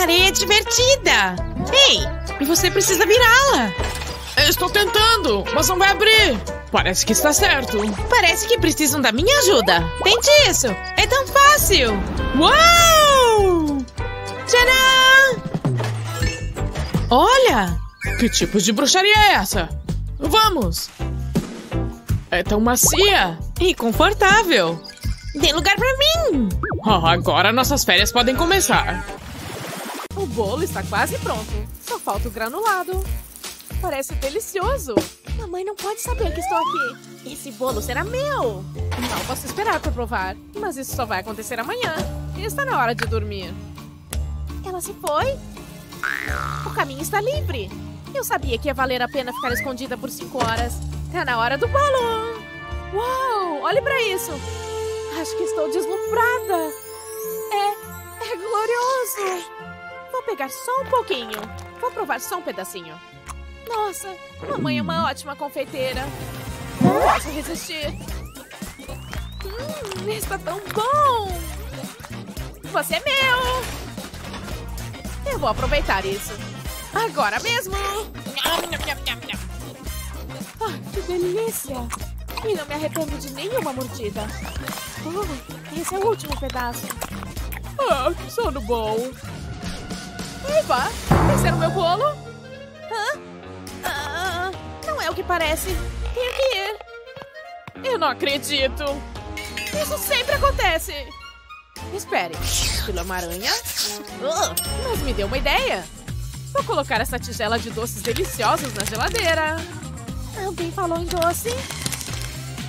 areia divertida. Ei, e você precisa virá-la. Estou tentando, mas não vai abrir. Parece que está certo. Parece que precisam da minha ajuda. Tente isso. É tão fácil. Uau! Tcharam! Olha! Que tipo de bruxaria é essa? Vamos! É tão macia e confortável. Tem lugar pra mim! Oh, agora nossas férias podem começar. O bolo está quase pronto. Só falta o granulado. Parece delicioso. Mamãe não pode saber que estou aqui. Esse bolo será meu. Não posso esperar para provar. Mas isso só vai acontecer amanhã. Está na hora de dormir. Ela se foi? O caminho está livre. Eu sabia que ia valer a pena ficar escondida por cinco horas. Tá na hora do bolo. Uau, olhe para isso. Acho que estou deslumbrada. É, é glorioso. Vou pegar só um pouquinho. Vou provar só um pedacinho. Nossa, mamãe é uma ótima confeiteira. Não posso resistir. Hum, está tão bom. Você é meu. Eu vou aproveitar isso. Agora mesmo. Ah, que delícia. E não me arrependo de nenhuma mordida. Oh, esse é o último pedaço. Ah, que sono bom. Eva, esse era o meu bolo? Hã? Ah, não é o que parece. Tenho que ir. Eu não acredito. Isso sempre acontece. Espere. É uma aranha? Mas me deu uma ideia. Vou colocar essa tigela de doces deliciosos na geladeira. Alguém falou em doce?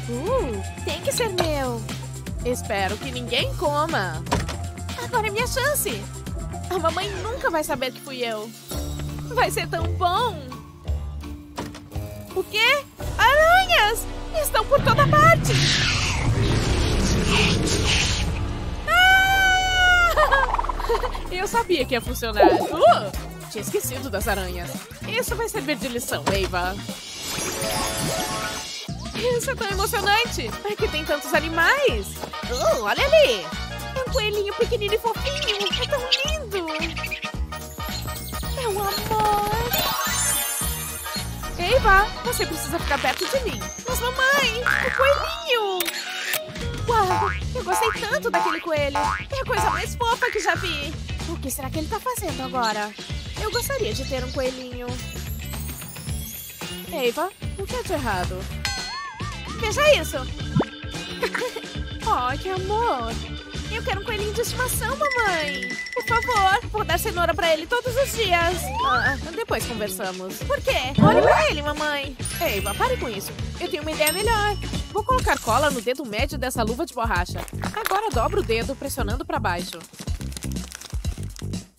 Uh, tem que ser meu. Espero que ninguém coma. Agora é minha chance. A mamãe nunca vai saber que fui eu. Vai ser tão bom. O quê? Aranhas! Estão por toda parte! Ah! Eu sabia que ia funcionar. Uh! Tinha esquecido das aranhas. Isso vai servir de lição, Eva. Isso é tão emocionante! Que tem tantos animais! Uh, olha ali! Coelhinho pequenino e fofinho! É tão lindo! Um amor! Eva, você precisa ficar perto de mim! Mas mamãe, o coelhinho! Uau, eu gostei tanto daquele coelho! É a coisa mais fofa que já vi! O que será que ele tá fazendo agora? Eu gostaria de ter um coelhinho. Eva, o que é de errado? Veja isso! oh, que amor! Eu quero um coelhinho de estimação, mamãe! Por favor, vou dar cenoura pra ele todos os dias! Ah, depois conversamos. Por quê? Olhe pra ele, mamãe! Eva, pare com isso. Eu tenho uma ideia melhor. Vou colocar cola no dedo médio dessa luva de borracha. Agora dobra o dedo pressionando pra baixo.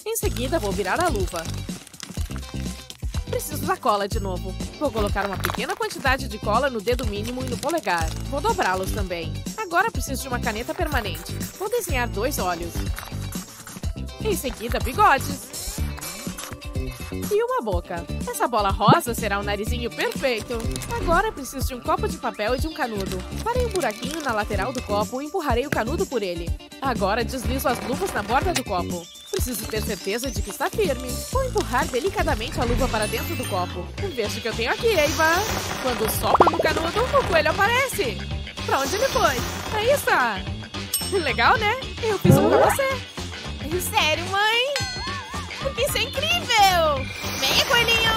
Em seguida, vou virar a luva. Preciso da cola de novo. Vou colocar uma pequena quantidade de cola no dedo mínimo e no polegar. Vou dobrá-los também. Agora preciso de uma caneta permanente. Vou desenhar dois olhos. Em seguida, bigodes. E uma boca. Essa bola rosa será um narizinho perfeito. Agora preciso de um copo de papel e de um canudo. Farei um buraquinho na lateral do copo e empurrarei o canudo por ele. Agora deslizo as luvas na borda do copo. Preciso ter certeza de que está firme. Vou empurrar delicadamente a luva para dentro do copo. Veja o que eu tenho aqui, Eva. Quando sopro no canudo, o coelho aparece. Pra onde ele foi? Aí está. Legal, né? Eu fiz um pra você. Sério, mãe? Isso é incrível! Venha, coelhinho!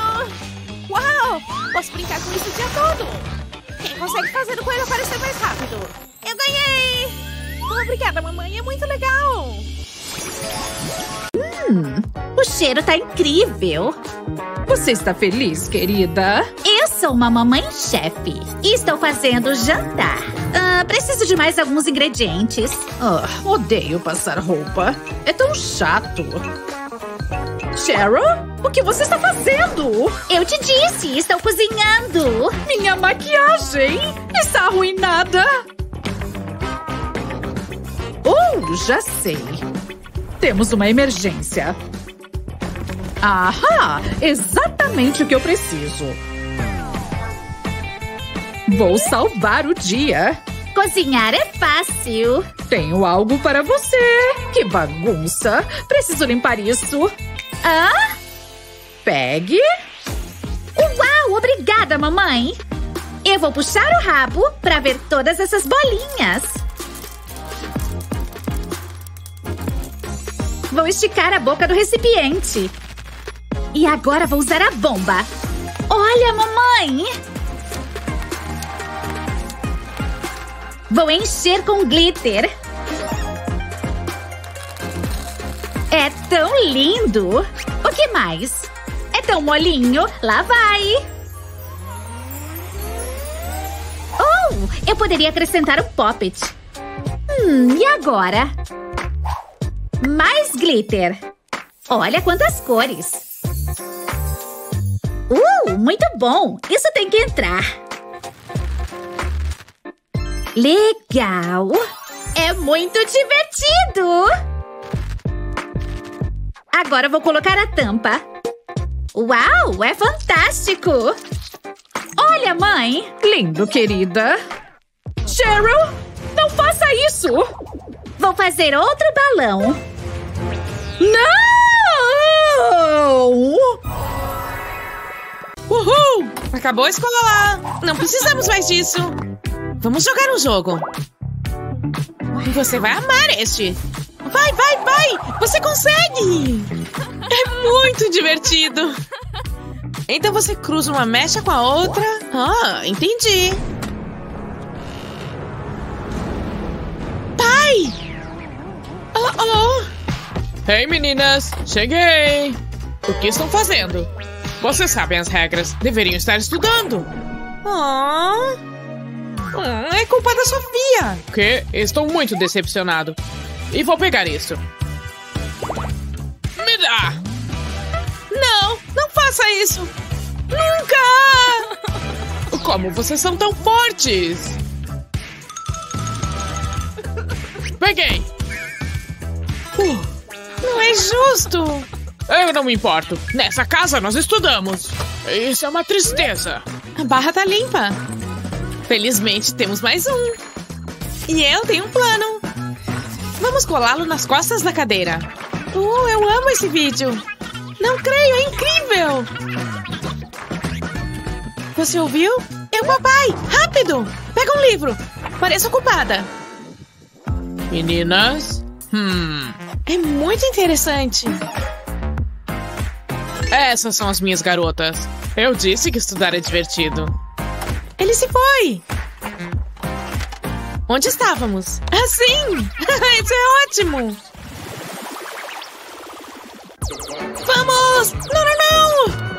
Uau! Posso brincar com isso o dia todo! Quem consegue fazer o coelho aparecer mais rápido? Eu ganhei! Obrigada, mamãe. É muito legal! Hum, o cheiro tá incrível. Você está feliz, querida? Eu sou uma mamãe chefe e estou fazendo jantar. Ah, preciso de mais alguns ingredientes. Oh, odeio passar roupa. É tão chato. Cheryl, o que você está fazendo? Eu te disse, estou cozinhando. Minha maquiagem está arruinada. Oh, já sei. Temos uma emergência. Ahá! Exatamente o que eu preciso. Vou salvar o dia. Cozinhar é fácil. Tenho algo para você. Que bagunça. Preciso limpar isso. Ah? Pegue. Uau, obrigada, mamãe. Eu vou puxar o rabo para ver todas essas bolinhas. Vou esticar a boca do recipiente. E agora vou usar a bomba. Olha, mamãe! Vou encher com glitter. É tão lindo! O que mais? É tão molinho. Lá vai! Oh, eu poderia acrescentar um poppet. Hum, e agora? Mais glitter. Olha quantas cores. Uh, muito bom. Isso tem que entrar. Legal. É muito divertido. Agora vou colocar a tampa. Uau, é fantástico. Olha, mãe. Lindo, querida. Cheryl, não faça isso. Vou fazer outro balão. Não! Uhul! Acabou a escola lá. Não precisamos mais disso. Vamos jogar um jogo. Você vai amar este. Vai, vai, vai! Você consegue! É muito divertido. Então você cruza uma mecha com a outra. Ah, entendi. Pai! Oh, oh! Ei, meninas! Cheguei! O que estão fazendo? Vocês sabem as regras. Deveriam estar estudando. Oh. É culpa da Sofia. Que? Estou muito decepcionado. E vou pegar isso. Me dá! Não, não faça isso! Nunca! Como vocês são tão fortes? Peguei! Uh, não é justo! Eu não me importo. Nessa casa nós estudamos. Isso é uma tristeza. A barra tá limpa. Felizmente temos mais um. E eu tenho um plano. Vamos colá-lo nas costas da cadeira. Uh, eu amo esse vídeo. Não creio, é incrível. Você ouviu? É o papai. Rápido. Pega um livro. Pareço ocupada. Meninas? Hum. É muito interessante. Essas são as minhas garotas. Eu disse que estudar é divertido. Ele se foi! Onde estávamos? Assim! Isso é ótimo! Vamos! Não, não, não!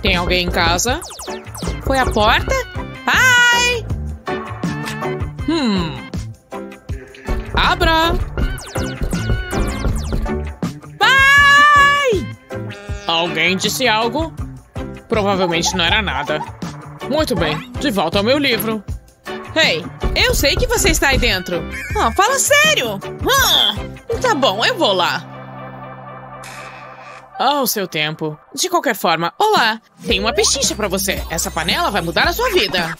Tem alguém em casa? Foi a porta? Pai! Hum. Pai! Alguém disse algo? Provavelmente não era nada. Muito bem, de volta ao meu livro. Ei, eu sei que você está aí dentro. Oh, fala sério! Ah, tá bom, eu vou lá. Ao seu tempo. De qualquer forma, olá! Tenho uma pechincha pra você. Essa panela vai mudar a sua vida.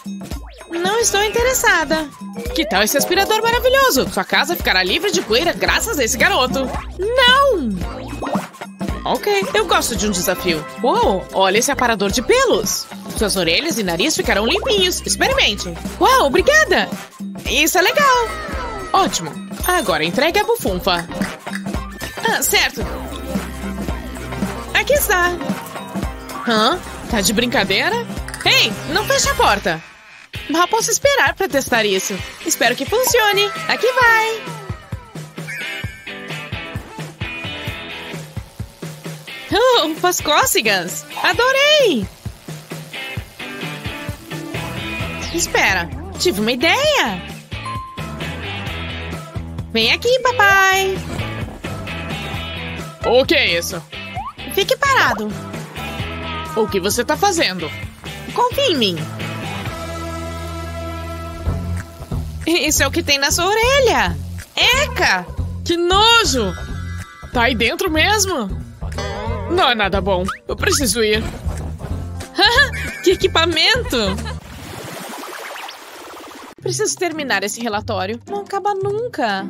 Não estou interessada. Que tal esse aspirador maravilhoso? Sua casa ficará livre de poeira graças a esse garoto. Não! Ok, eu gosto de um desafio. Uou, olha esse aparador de pelos. Suas orelhas e nariz ficarão limpinhos. Experimente. Uau, obrigada. Isso é legal. Ótimo. Agora entregue a bufunfa. Ah, certo. Aqui está. Hã? Tá de brincadeira? Ei, não feche a porta. Mal posso esperar para testar isso. Espero que funcione. Aqui vai. Oh, cócegas! Adorei! Espera, tive uma ideia! Vem aqui, papai! O que é isso? Fique parado! O que você tá fazendo? Confie em mim! Isso é o que tem na sua orelha! Eca! Que nojo! Tá aí dentro mesmo? Não é nada bom. Eu preciso ir. que equipamento! Preciso terminar esse relatório. Não acaba nunca.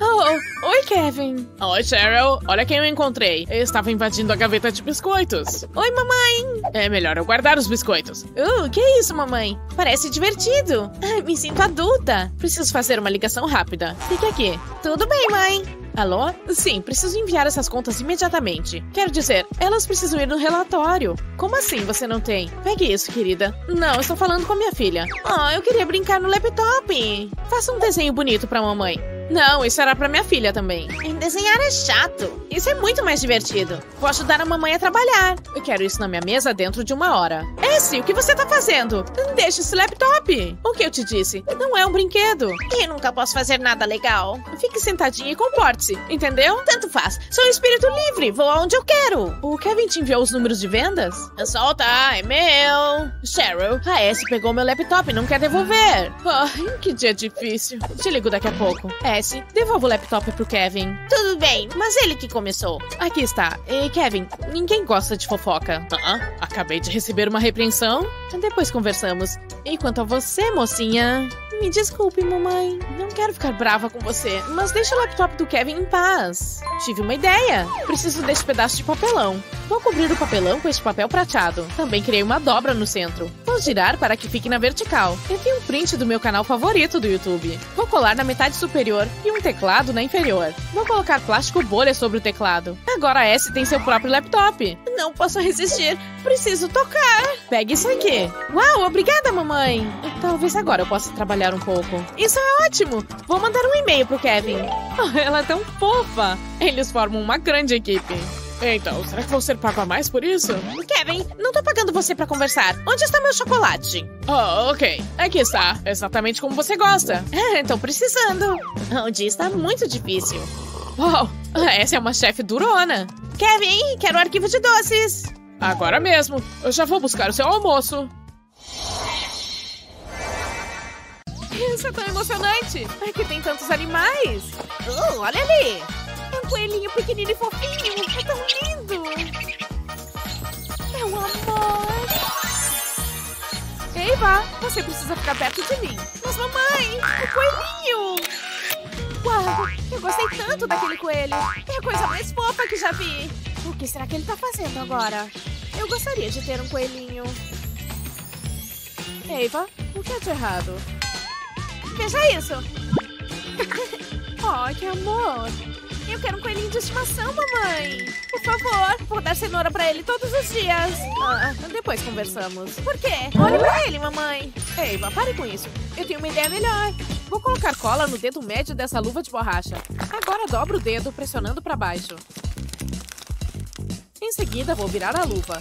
Oh, oi, Kevin. Oi, Cheryl. Olha quem eu encontrei. Eu estava invadindo a gaveta de biscoitos. Oi, mamãe. É melhor eu guardar os biscoitos. Uh, que isso, mamãe? Parece divertido. Me sinto adulta. Preciso fazer uma ligação rápida. Fique aqui. Tudo bem, mãe. Alô? Sim, preciso enviar essas contas imediatamente. Quero dizer, elas precisam ir no relatório. Como assim você não tem? Pegue isso, querida. Não, estou falando com a minha filha. Ah, oh, eu queria brincar no laptop. Faça um desenho bonito pra mamãe. Não, isso era pra minha filha também. Desenhar é chato. Isso é muito mais divertido. Vou ajudar a mamãe a trabalhar. Eu quero isso na minha mesa dentro de uma hora. Essie, o que você tá fazendo? Deixa esse laptop. O que eu te disse? Não é um brinquedo. E nunca posso fazer nada legal. Fique sentadinha e comporte-se, entendeu? Tanto faz. Sou um espírito livre. Vou aonde eu quero. O Kevin te enviou os números de vendas? Solta, é meu. Cheryl, a Essie pegou meu laptop e não quer devolver. Ai, que dia difícil. Te ligo daqui a pouco. É, acontece? Devolva o laptop pro Kevin. Tudo bem, mas ele que começou. Aqui está. E Kevin, ninguém gosta de fofoca. Ah, acabei de receber uma repreensão. Depois conversamos. E quanto a você, mocinha... Me desculpe, mamãe. Não quero ficar brava com você, mas deixa o laptop do Kevin em paz. Tive uma ideia. Preciso desse pedaço de papelão. Vou cobrir o papelão com este papel prateado. Também criei uma dobra no centro. Vou girar para que fique na vertical. Eu tenho um print do meu canal favorito do YouTube. Vou colar na metade superior e um teclado na inferior. Vou colocar plástico bolha sobre o teclado. Agora a S tem seu próprio laptop. Não posso resistir. Preciso tocar. Pegue isso aqui. Uau, obrigada, mamãe. Talvez agora eu possa trabalhar um pouco. Isso é ótimo. Vou mandar um e-mail pro Kevin. Oh, ela é tão fofa. Eles formam uma grande equipe. Então, será que vou ser pago a mais por isso? Kevin, não tô pagando você pra conversar. Onde está meu chocolate? Oh, ok. Aqui está. Exatamente como você gosta. É, tô precisando. O dia está muito difícil. Uau, essa é uma chefe durona. Kevin, quero o arquivo de doces. Agora mesmo. Eu já vou buscar o seu almoço. Isso é tão emocionante! Que tem tantos animais! Uh, olha ali! É um coelhinho pequenino e fofinho! É tão lindo! É um amor! Eva, você precisa ficar perto de mim! Mas mamãe, o coelhinho! Uau, eu gostei tanto daquele coelho! É a coisa mais fofa que já vi! O que será que ele tá fazendo agora? Eu gostaria de ter um coelhinho. Eva, o que é de errado? Veja isso! oh, que amor! Eu quero um coelhinho de estimação, mamãe! Por favor, vou dar cenoura pra ele todos os dias! Ah, depois conversamos. Por quê? Olhe pra ele, mamãe! Eva, pare com isso. Eu tenho uma ideia melhor. Vou colocar cola no dedo médio dessa luva de borracha. Agora dobro o dedo, pressionando pra baixo. Em seguida, vou virar a luva.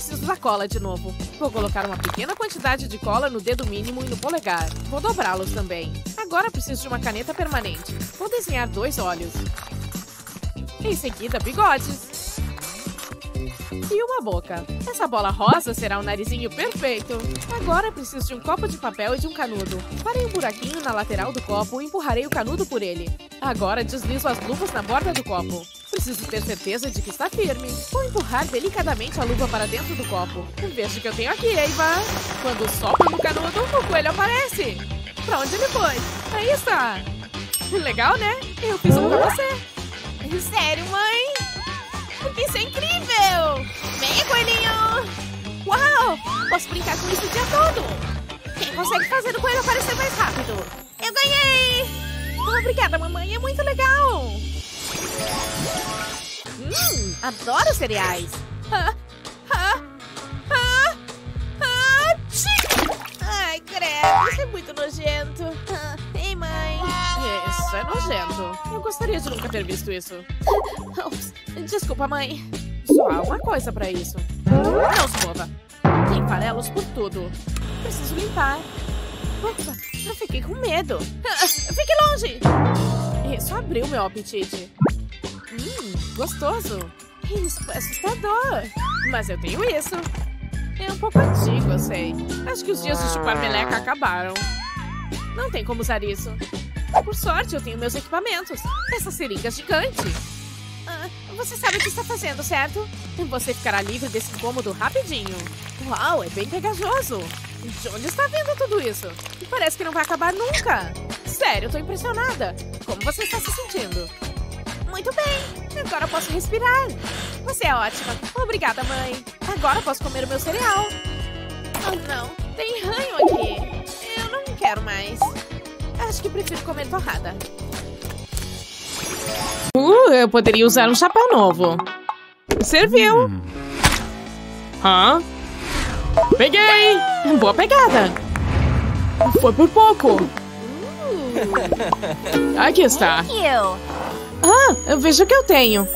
Preciso da cola de novo. Vou colocar uma pequena quantidade de cola no dedo mínimo e no polegar. Vou dobrá-los também. Agora preciso de uma caneta permanente. Vou desenhar dois olhos. Em seguida, bigodes. E uma boca. Essa bola rosa será um narizinho perfeito. Agora preciso de um copo de papel e de um canudo. Farei um buraquinho na lateral do copo e empurrarei o canudo por ele. Agora deslizo as luvas na borda do copo. Preciso ter certeza de que está firme. Vou empurrar delicadamente a luva para dentro do copo. Veja o que eu tenho aqui, Eva. Quando sopro no canudo, o coelho aparece. Pra onde ele foi? Aí está. Legal, né? Eu fiz um pra você. Sério, mãe? Isso é incrível! Venha, coelhinho! Uau! Posso brincar com isso o dia todo! Quem consegue fazer o coelho aparecer mais rápido? Eu ganhei! Obrigada, mamãe. É muito legal! Hum, adoro cereais. Ah, ah, ah, ah, Ai, credo, isso é muito nojento. Ah, ei, mãe. Isso é nojento. Eu gostaria de nunca ter visto isso. Ups, desculpa, mãe. Só há uma coisa pra isso. Não se mova. Tem farelos por tudo. Preciso limpar. Opa, eu fiquei com medo. Fique longe! Isso abriu meu apetite. Hum, gostoso. Isso é assustador. Mas eu tenho isso. É um pouco antigo, eu sei. Acho que os dias de chupar meleca acabaram. Não tem como usar isso. Por sorte, eu tenho meus equipamentos. Essa seringa gigante. Você sabe o que está fazendo, certo? Você ficará livre desse incômodo rapidinho. Uau, é bem pegajoso. De onde está vindo tudo isso? Parece que não vai acabar nunca. Sério, tô impressionada. Como você está se sentindo? Muito bem. Agora posso respirar. Você é ótima. Obrigada, mãe. Agora posso comer o meu cereal. Oh, não. Tem ranho aqui. Eu não quero mais. Acho que prefiro comer torrada. Uh, eu poderia usar um chapéu novo. Serviu. Hã? Peguei! Boa pegada. Foi por pouco. Aqui está. Ah, eu vejo que eu tenho.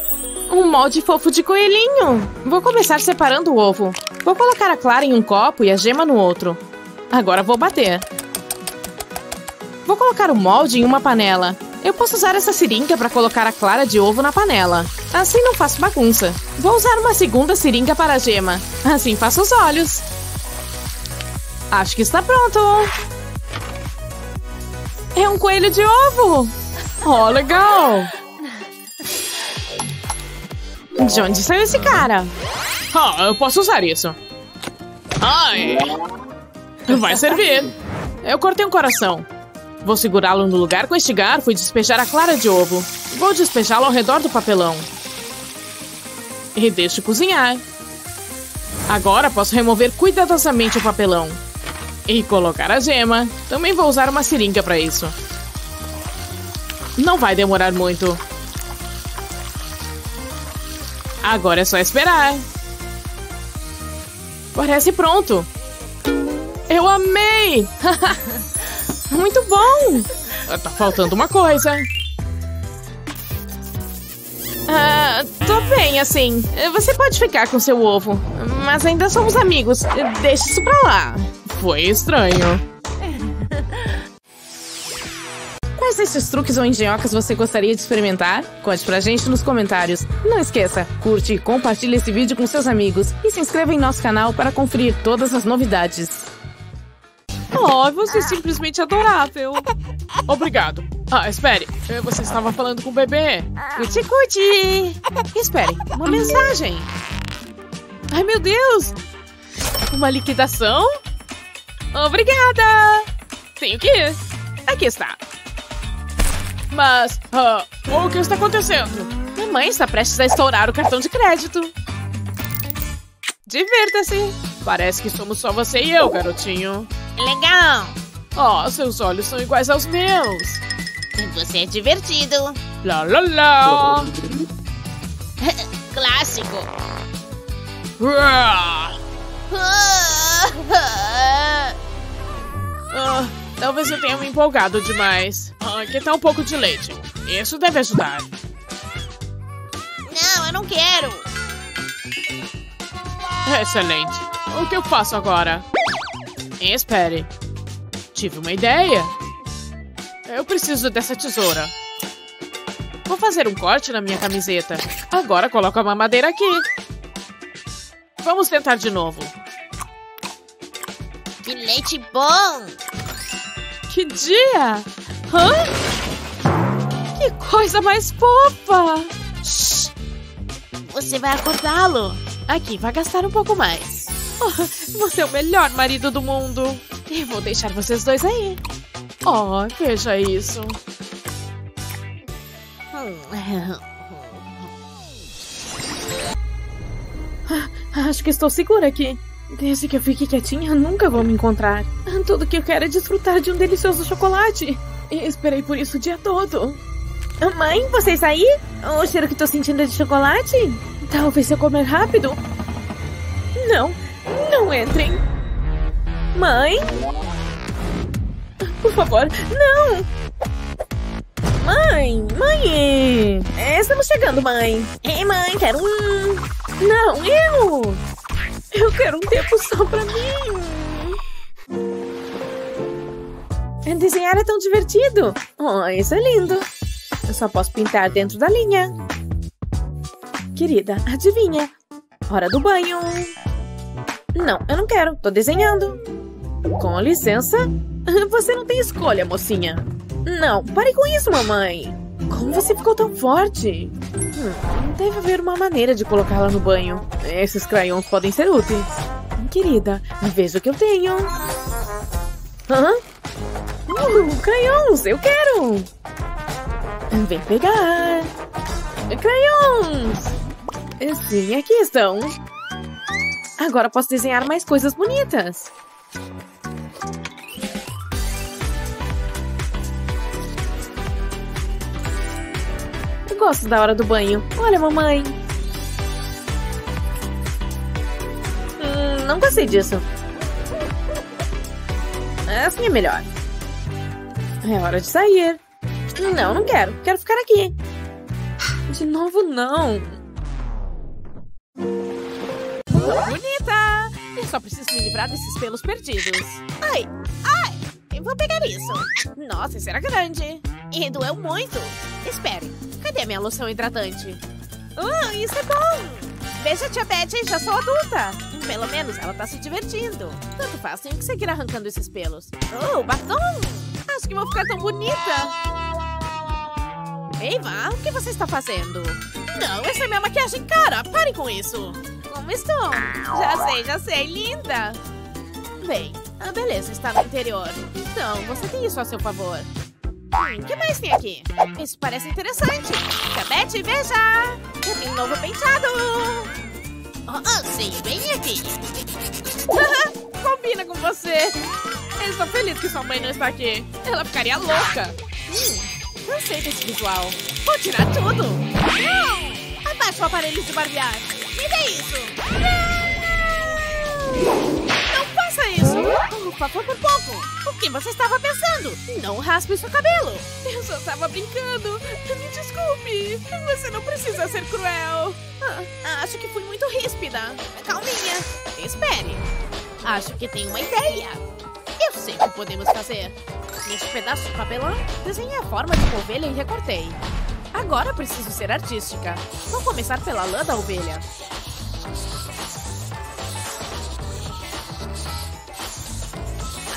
Um molde fofo de coelhinho. Vou começar separando o ovo. Vou colocar a clara em um copo e a gema no outro. Agora vou bater. Vou colocar o molde em uma panela. Eu posso usar essa seringa para colocar a clara de ovo na panela. Assim não faço bagunça. Vou usar uma segunda seringa para a gema. Assim faço os olhos. Acho que está pronto. É um coelho de ovo. Oh, legal. De onde saiu esse cara? Ah, eu posso usar isso. Ai. Vai servir. Eu cortei um coração. Vou segurá-lo no lugar com este garfo e despejar a clara de ovo. Vou despejá-lo ao redor do papelão. E deixo cozinhar. Agora posso remover cuidadosamente o papelão. E colocar a gema. Também vou usar uma seringa para isso. Não vai demorar muito. Agora é só esperar. Parece pronto. Eu amei! Muito bom! Tá faltando uma coisa. Ah, tô bem, assim. Você pode ficar com seu ovo. Mas ainda somos amigos. Deixa isso pra lá. Foi estranho. Quais desses truques ou engenhocas você gostaria de experimentar? Conte pra gente nos comentários. Não esqueça, curte e compartilhe esse vídeo com seus amigos. E se inscreva em nosso canal para conferir todas as novidades. Oh, você é simplesmente adorável. Obrigado. Ah, espere. Você estava falando com o bebê. Cuti, cuti. Espere, uma mensagem. Ai, meu Deus. Uma liquidação? Obrigada. Tenho que ir. Aqui está. Mas, o que está acontecendo? Minha mãe está prestes a estourar o cartão de crédito. Divirta-se. Parece que somos só você e eu, garotinho. Legal. Oh, seus olhos são iguais aos meus. Você é divertido. Lá, lá, lá. Clássico. Ah, talvez eu tenha me empolgado demais. Ah, aqui tá um pouco de leite. Isso deve ajudar. Não, eu não quero. Excelente. O que eu faço agora? Espere. Tive uma ideia. Eu preciso dessa tesoura. Vou fazer um corte na minha camiseta. Agora coloco a mamadeira aqui. Vamos tentar de novo. Que leite bom. Que dia! Hã? Que coisa mais fofa! Shhh. Você vai acordá-lo. Aqui, vai gastar um pouco mais. Oh, você é o melhor marido do mundo. Eu vou deixar vocês dois aí. Oh, veja isso. Acho que estou segura aqui. Desde que eu fique quietinha, nunca vão me encontrar. Tudo que eu quero é desfrutar de um delicioso chocolate. E esperei por isso o dia todo. Mãe, você está aí? O cheiro que estou sentindo é de chocolate? Talvez eu comer rápido. Não, não entrem. Mãe? Por favor, não! Mãe, mãe! É, Estamos chegando, mãe. Ei, mãe, quero um. Não, eu! Eu quero um tempo só pra mim. Desenhar é tão divertido. Oh, isso é lindo. Eu só posso pintar dentro da linha. Querida, adivinha? Hora do banho. Não, eu não quero. Tô desenhando. Com licença. Você não tem escolha, mocinha. Não, pare com isso, mamãe. Como você ficou tão forte? Hum, deve haver uma maneira de colocá-la no banho. Esses crayons podem ser úteis. Querida, veja o que eu tenho. Hã? Uh, crayons, eu quero! Vem pegar! Crayons! Sim, aqui estão. Agora posso desenhar mais coisas bonitas. Eu gosto da hora do banho. Olha, mamãe. Hum, não gostei disso. Assim é melhor. É hora de sair. Não, não quero. Quero ficar aqui. De novo, não. Bonita! Eu só preciso me livrar desses pelos perdidos. Ai, ai, eu vou pegar isso. Nossa, isso era grande. E doeu muito. Espere, cadê a minha loção hidratante? Ah, isso é bom. Veja, tia Betty, já sou adulta. Pelo menos ela tá se divertindo. Tanto faz, tenho que seguir arrancando esses pelos. Oh, batom! Acho que vou ficar tão bonita. Eva, o que você está fazendo? Não, essa é minha maquiagem cara. Pare com isso. Como estou? Já sei, já sei. Linda. Bem, a beleza está no interior. Então, você tem isso a seu favor. Hum, o que mais tem aqui? Isso parece interessante. Tia Betty, veja! Eu tenho um novo penteado. Oh, oh sim, bem aqui. Combina com você. Eu estou feliz que sua mãe não está aqui. Ela ficaria louca. Hum, cansei desse visual. Vou tirar tudo. Não! Abaixa o aparelho de barbear. Me dê isso. Não faça isso. Ufa, foi por pouco. O que você estava pensando? Não raspe seu cabelo. Eu só estava brincando. Me desculpe. Você não precisa ser cruel. Ah, acho que fui muito ríspida. Calminha. Espere. Acho que tenho uma ideia. Eu sei o que podemos fazer. Neste pedaço de papelão, desenhei a forma de uma ovelha e recortei. Agora preciso ser artística. Vou começar pela lã da ovelha.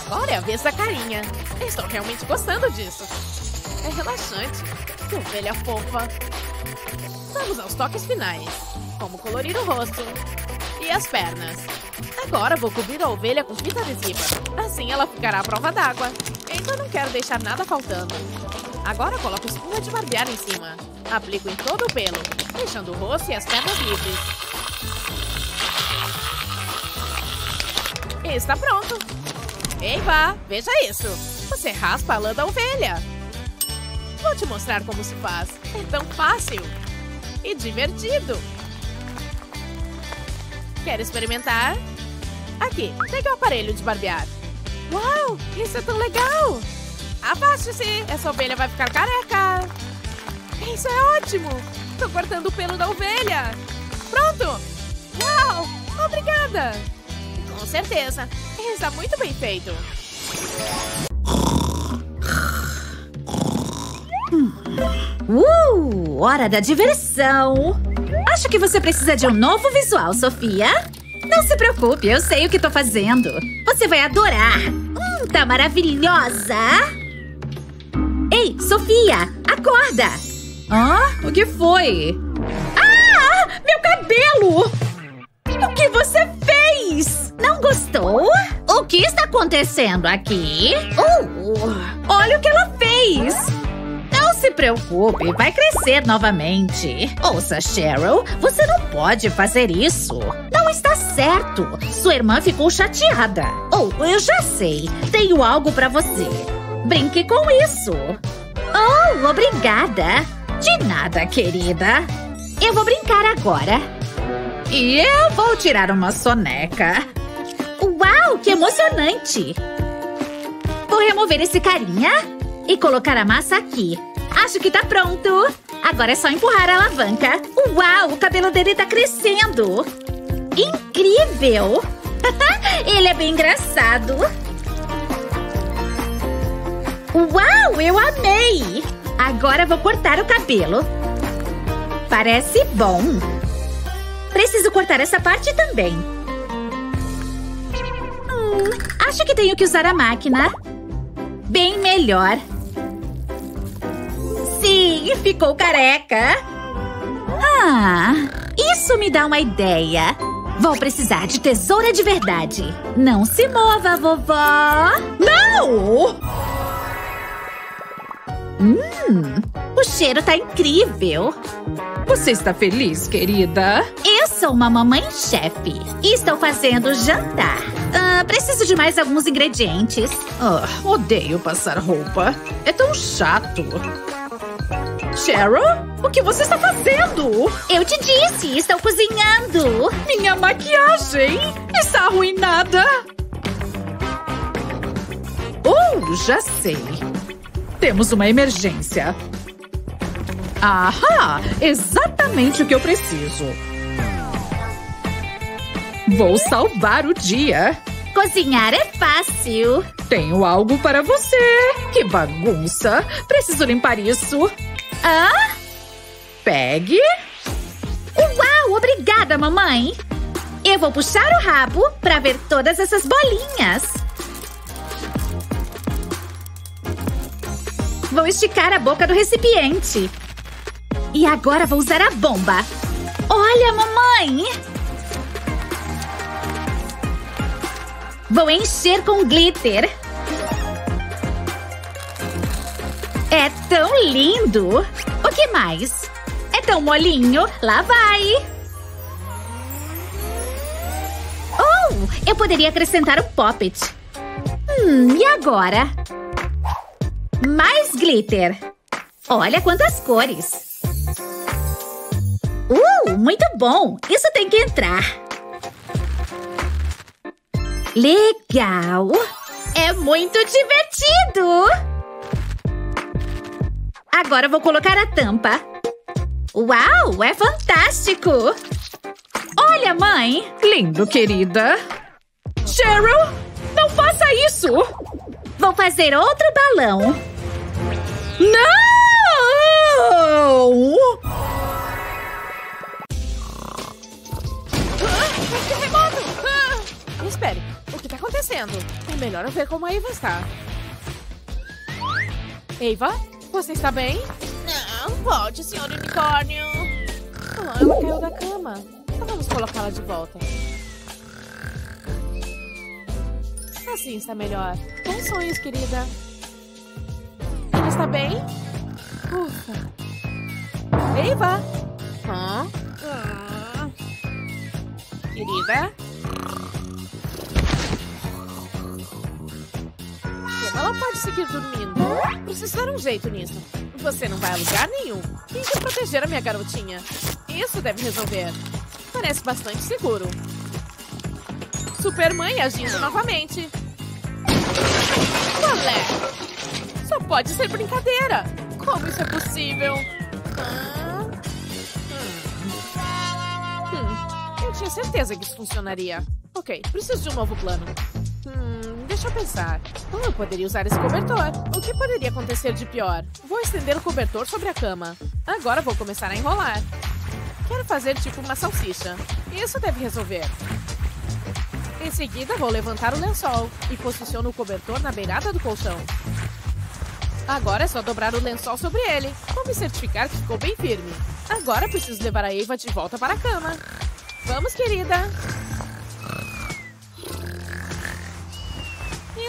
Agora é a vez da carinha. Estou realmente gostando disso. É relaxante. Que ovelha fofa. Vamos aos toques finais. Como colorir o rosto. E as pernas. Agora vou cobrir a ovelha com fita adesiva. Assim ela ficará à prova d'água. Então não quero deixar nada faltando. Agora coloco espuma de barbear em cima. Aplico em todo o pelo, deixando o rosto e as pernas livres. Está pronto. Eva, veja isso. Você raspa a lã da ovelha. Vou te mostrar como se faz. É tão fácil. E divertido. Quer experimentar? Aqui, pegue o aparelho de barbear. Uau, isso é tão legal! Abaste-se, essa ovelha vai ficar careca. Isso é ótimo! Tô cortando o pelo da ovelha. Pronto! Uau, obrigada! Com certeza. Está muito bem feito. Uh, hora da diversão! Acho que você precisa de um novo visual, Sofia. Não se preocupe, eu sei o que tô fazendo. Você vai adorar. Hum, tá maravilhosa! Ei, Sofia, acorda! Hã? O que foi? Ah! Meu cabelo! O que você fez? Não gostou? O que está acontecendo aqui? Uh, olha o que ela fez! Não se preocupe, vai crescer novamente. Ouça, Cheryl, você não pode fazer isso. Não está certo. Sua irmã ficou chateada. Oh, eu já sei. Tenho algo para você. Brinque com isso. Oh, obrigada. De nada, querida. Eu vou brincar agora. E eu vou tirar uma soneca. Uau, que emocionante! Vou remover esse carinha e colocar a massa aqui. Acho que tá pronto. Agora é só empurrar a alavanca. Uau, o cabelo dele tá crescendo. Incrível! Ele é bem engraçado. Uau, eu amei! Agora vou cortar o cabelo. Parece bom. Preciso cortar essa parte também. Hum, acho que tenho que usar a máquina. Bem melhor. Sim, ficou careca. Ah, isso me dá uma ideia. Vou precisar de tesoura de verdade. Não se mova, vovó. Não! Hum, o cheiro tá incrível. Você está feliz, querida? Eu sou uma mamãe chefe e estou fazendo jantar. Ah, preciso de mais alguns ingredientes. Ah, odeio passar roupa. É tão chato. Cheryl, o que você está fazendo? Eu te disse, estou cozinhando. Minha maquiagem está arruinada. Oh, já sei. Temos uma emergência. Ahá! Exatamente o que eu preciso. Vou salvar o dia. Cozinhar é fácil. Tenho algo para você. Que bagunça. Preciso limpar isso. Ah? Pegue. Uau, obrigada, mamãe. Eu vou puxar o rabo para ver todas essas bolinhas. Vou esticar a boca do recipiente. E agora vou usar a bomba. Olha, mamãe! Vou encher com glitter. É tão lindo! O que mais? É tão molinho. Lá vai! Oh, eu poderia acrescentar um poppet. Hum, e agora? Mais glitter. Olha quantas cores. Uh, muito bom! Isso tem que entrar. Legal! É muito divertido! Agora vou colocar a tampa. Uau, é fantástico! Olha, mãe! Lindo, querida. Cheryl, não faça isso! Vou fazer outro balão. Não! Ah! Ah! Espere, o que tá acontecendo? É melhor eu ver como a Eva está. Eva, você está bem? Não, volte, senhor unicórnio. Ah, ela caiu da cama. Então vamos colocá-la de volta. Assim está melhor. Bons sonhos, querida. Ela está bem? Ufa. Eva! Hã? Ah. Querida? Ela pode seguir dormindo? Preciso dar um jeito nisso. Você não vai a lugar nenhum. Tem que proteger a minha garotinha. Isso deve resolver. Parece bastante seguro. Supermãe agindo novamente. Qual é? Só pode ser brincadeira. Como isso é possível? Ah. Hum, eu tinha certeza que isso funcionaria. Ok, preciso de um novo plano. Hum, deixa eu pensar. Como eu poderia usar esse cobertor? O que poderia acontecer de pior? Vou estender o cobertor sobre a cama. Agora vou começar a enrolar. Quero fazer tipo uma salsicha. Isso deve resolver. Em seguida, vou levantar o lençol e posiciono o cobertor na beirada do colchão. Agora é só dobrar o lençol sobre ele. Vou me certificar que ficou bem firme. Agora preciso levar a Eva de volta para a cama. Vamos, querida.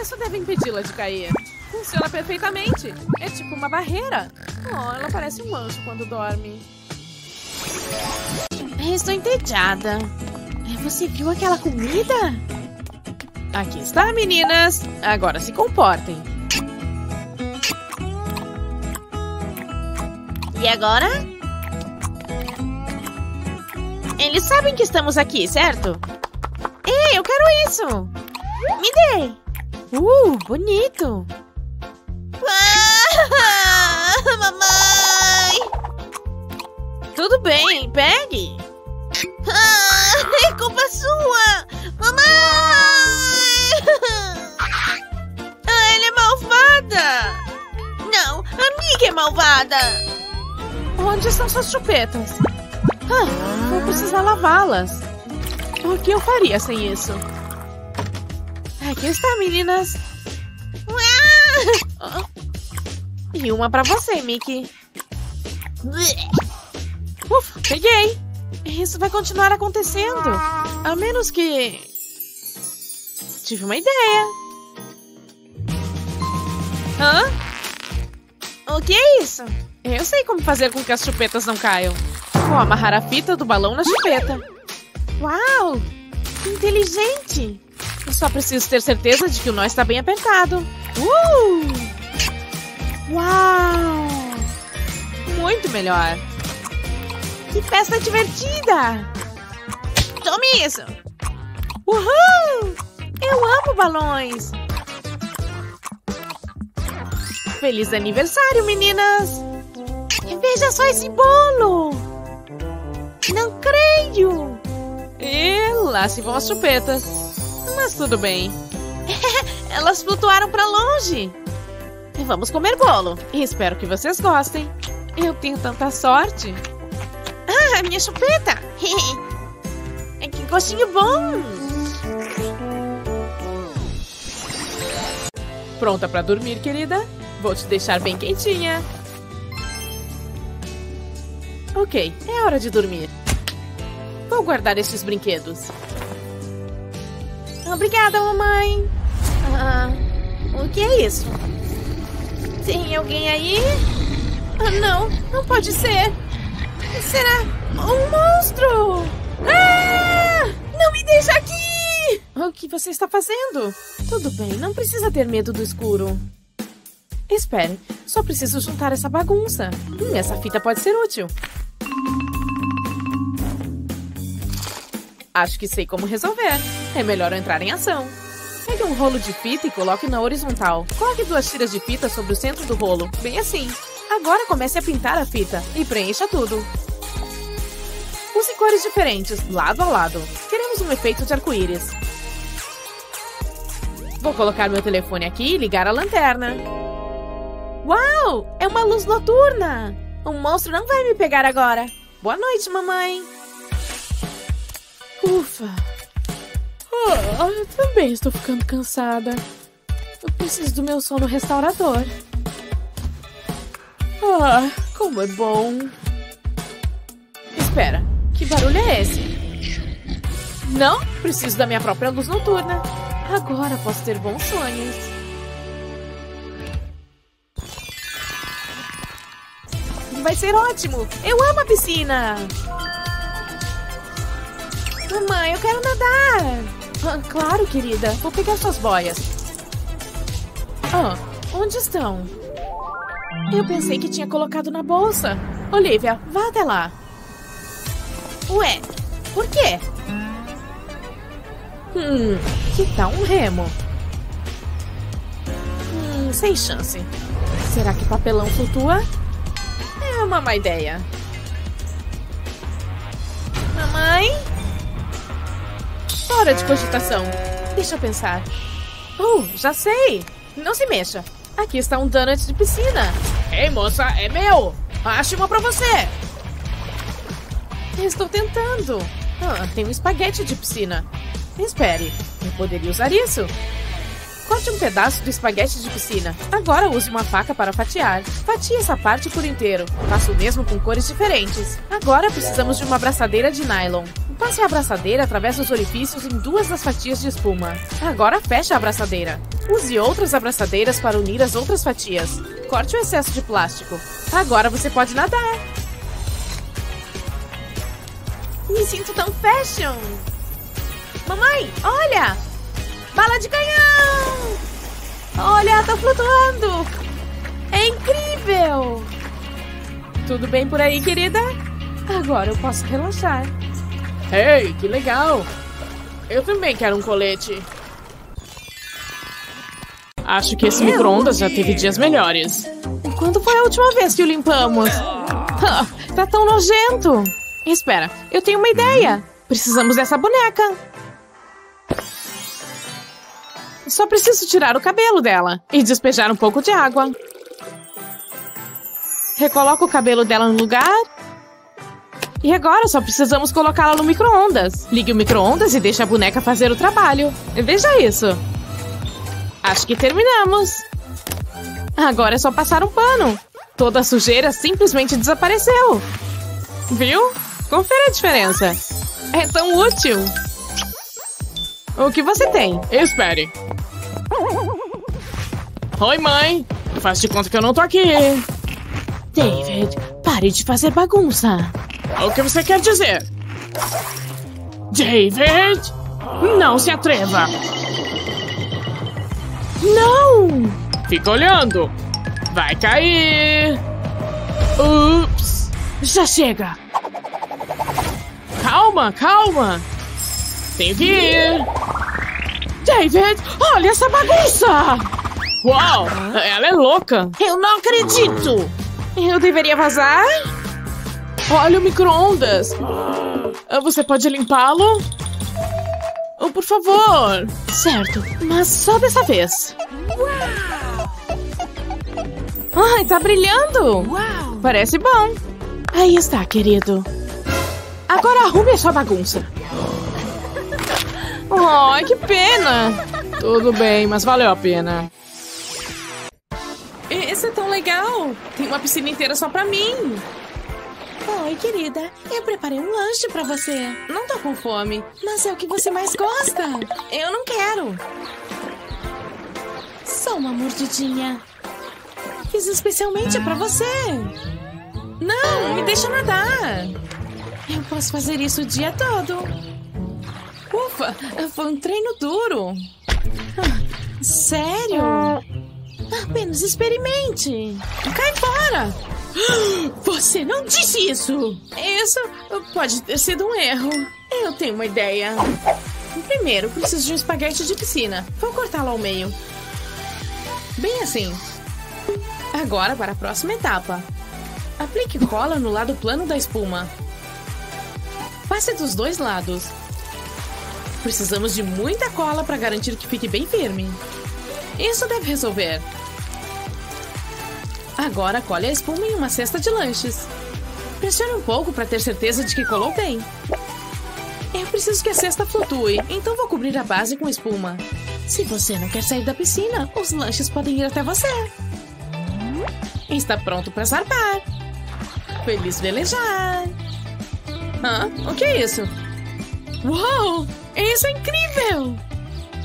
Isso deve impedi-la de cair. Funciona perfeitamente. É tipo uma barreira. Oh, ela parece um anjo quando dorme. Estou entediada. Você viu aquela comida? Aqui está, meninas. Agora se comportem. E agora? Eles sabem que estamos aqui, certo? Ei, eu quero isso! Me dê! Uh, bonito! Ah, mamãe! Tudo bem, pegue! Ah, é culpa sua! Mamãe! Ah, ela é malvada! Não, a Mickey é malvada! Onde estão suas chupetas? Ah, vou precisar lavá-las. O que eu faria sem isso? Aqui está, meninas. E uma pra você, Mickey. Uf, peguei. Isso vai continuar acontecendo. A menos que. Tive uma ideia. Hã? O que é isso? Eu sei como fazer com que as chupetas não caiam. Vou amarrar a fita do balão na chupeta. Uau! Que inteligente! Só preciso ter certeza de que o nó está bem apertado. Uh! Uau! Muito melhor. Que festa divertida! Tome isso! Uhul! Eu amo balões! Feliz aniversário, meninas! Veja só esse bolo! Não creio! E lá se vão as chupetas. Mas tudo bem. Elas flutuaram para longe. Vamos comer bolo. E espero que vocês gostem. Eu tenho tanta sorte. Ah, minha chupeta! que gostinho bom! Pronta para dormir, querida? Vou te deixar bem quentinha. Ok, é hora de dormir. Vou guardar estes brinquedos. Obrigada, mamãe. Ah, o que é isso? Tem alguém aí? Ah, não, não pode ser. Será um monstro? Ah! Não me deixa aqui! O que você está fazendo? Tudo bem, não precisa ter medo do escuro. Espere, só preciso juntar essa bagunça. Hum, essa fita pode ser útil. Acho que sei como resolver. É melhor entrar em ação. Pegue um rolo de fita e coloque na horizontal. Coloque duas tiras de fita sobre o centro do rolo, bem assim. Agora comece a pintar a fita e preencha tudo. Use cores diferentes, lado a lado. Queremos um efeito de arco-íris. Vou colocar meu telefone aqui e ligar a lanterna. Uau! É uma luz noturna! O monstro não vai me pegar agora. Boa noite, mamãe. Ufa. Oh, eu também estou ficando cansada. Eu preciso do meu sono restaurador. Ah, como é bom. Espera, que barulho é esse? Não, preciso da minha própria luz noturna. Agora posso ter bons sonhos. Vai ser ótimo! Eu amo a piscina! Mamãe, eu quero nadar! Ah, claro, querida. Vou pegar suas boias. Ah, onde estão? Eu pensei que tinha colocado na bolsa. Olivia, vá até lá. Ué, por quê? Hum, que tal um remo? Hum, sem chance. Será que papelão flutua? É uma má ideia. Mamãe? Hora de cogitação. Deixa eu pensar. Oh, já sei. Não se mexa. Aqui está um donut de piscina. Ei, moça, é meu. Ache uma pra você. Estou tentando. Ah, tem um espaguete de piscina. Espere, eu poderia usar isso. Corte um pedaço do espaguete de piscina. Agora use uma faca para fatiar. Fatie essa parte por inteiro. Faça o mesmo com cores diferentes. Agora precisamos de uma abraçadeira de nylon. Passe a abraçadeira através dos orifícios em duas das fatias de espuma. Agora feche a abraçadeira. Use outras abraçadeiras para unir as outras fatias. Corte o excesso de plástico. Agora você pode nadar. Me sinto tão fashion! Mamãe, olha! Bala de canhão! Olha, tá flutuando! É incrível! Tudo bem por aí, querida? Agora eu posso relaxar. Ei, que legal! Eu também quero um colete. Acho que esse micro-ondas já teve dias melhores. Quando foi a última vez que o limpamos? Tá tão nojento! Espera, eu tenho uma ideia! Precisamos dessa boneca! Só preciso tirar o cabelo dela e despejar um pouco de água. Recoloco o cabelo dela no lugar. E agora só precisamos colocá-la no micro-ondas. Ligue o micro-ondas e deixe a boneca fazer o trabalho. Veja isso. Acho que terminamos. Agora é só passar um pano. Toda a sujeira simplesmente desapareceu. Viu? Confere a diferença. É tão útil. O que você tem? Espere. Oi, mãe. Faz de conta que eu não tô aqui. David, pare de fazer bagunça. O que você quer dizer? David? Não se atreva. Não! Fica olhando. Vai cair. Ups. Já chega. Calma, calma. Tenho que ir. David, olha essa bagunça! Uau, ela é louca. Eu não acredito! Eu deveria vazar? Olha o micro-ondas. Ah, Você pode limpá-lo? Oh, por favor. Certo, mas só dessa vez. Ai, tá brilhando. Parece bom. Aí está, querido. Agora arrume a sua bagunça. Ai, que pena. Tudo bem, mas valeu a pena. Esse é tão legal. Tem uma piscina inteira só pra mim. Oi, querida. Eu preparei um lanche pra você. Não tô com fome. Mas é o que você mais gosta. Eu não quero. Só uma mordidinha. Fiz especialmente pra você. Não, me deixa nadar. Eu posso fazer isso o dia todo. Ufa, foi um treino duro. Ah, Sério? Apenas experimente. Cai fora. Você não disse isso! Isso pode ter sido um erro. Eu tenho uma ideia. Primeiro, preciso de um espaguete de piscina. Vou cortá-lo ao meio. Bem assim. Agora para a próxima etapa. Aplique cola no lado plano da espuma. Passe dos dois lados. Precisamos de muita cola para garantir que fique bem firme. Isso deve resolver. Agora colhe a espuma em uma cesta de lanches. Pressione um pouco para ter certeza de que colou bem. Eu preciso que a cesta flutue, então vou cobrir a base com espuma. Se você não quer sair da piscina, os lanches podem ir até você. Está pronto para zarpar. Feliz velejar. Hã? O que é isso? Uau! Isso é incrível!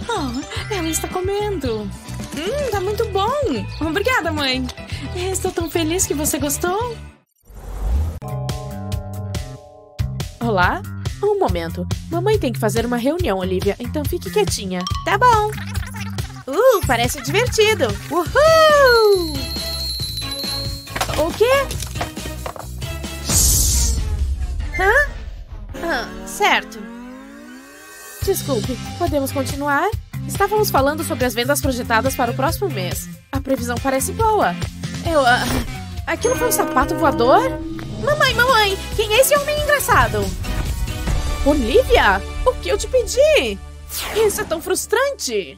Oh, ela está comendo. Hum, tá muito bom. Obrigada, mãe. Estou tão feliz que você gostou. Olá? Um momento. Mamãe tem que fazer uma reunião, Olivia, então fique quietinha. Tá bom. Uh, parece divertido. Uhul! O quê? Hã? Ah, certo. Desculpe, podemos continuar? Estávamos falando sobre as vendas projetadas para o próximo mês. A previsão parece boa. Eu. ah, aquilo foi um sapato voador? Mamãe, mamãe, quem é esse homem engraçado? Olivia, o que eu te pedi? Isso é tão frustrante.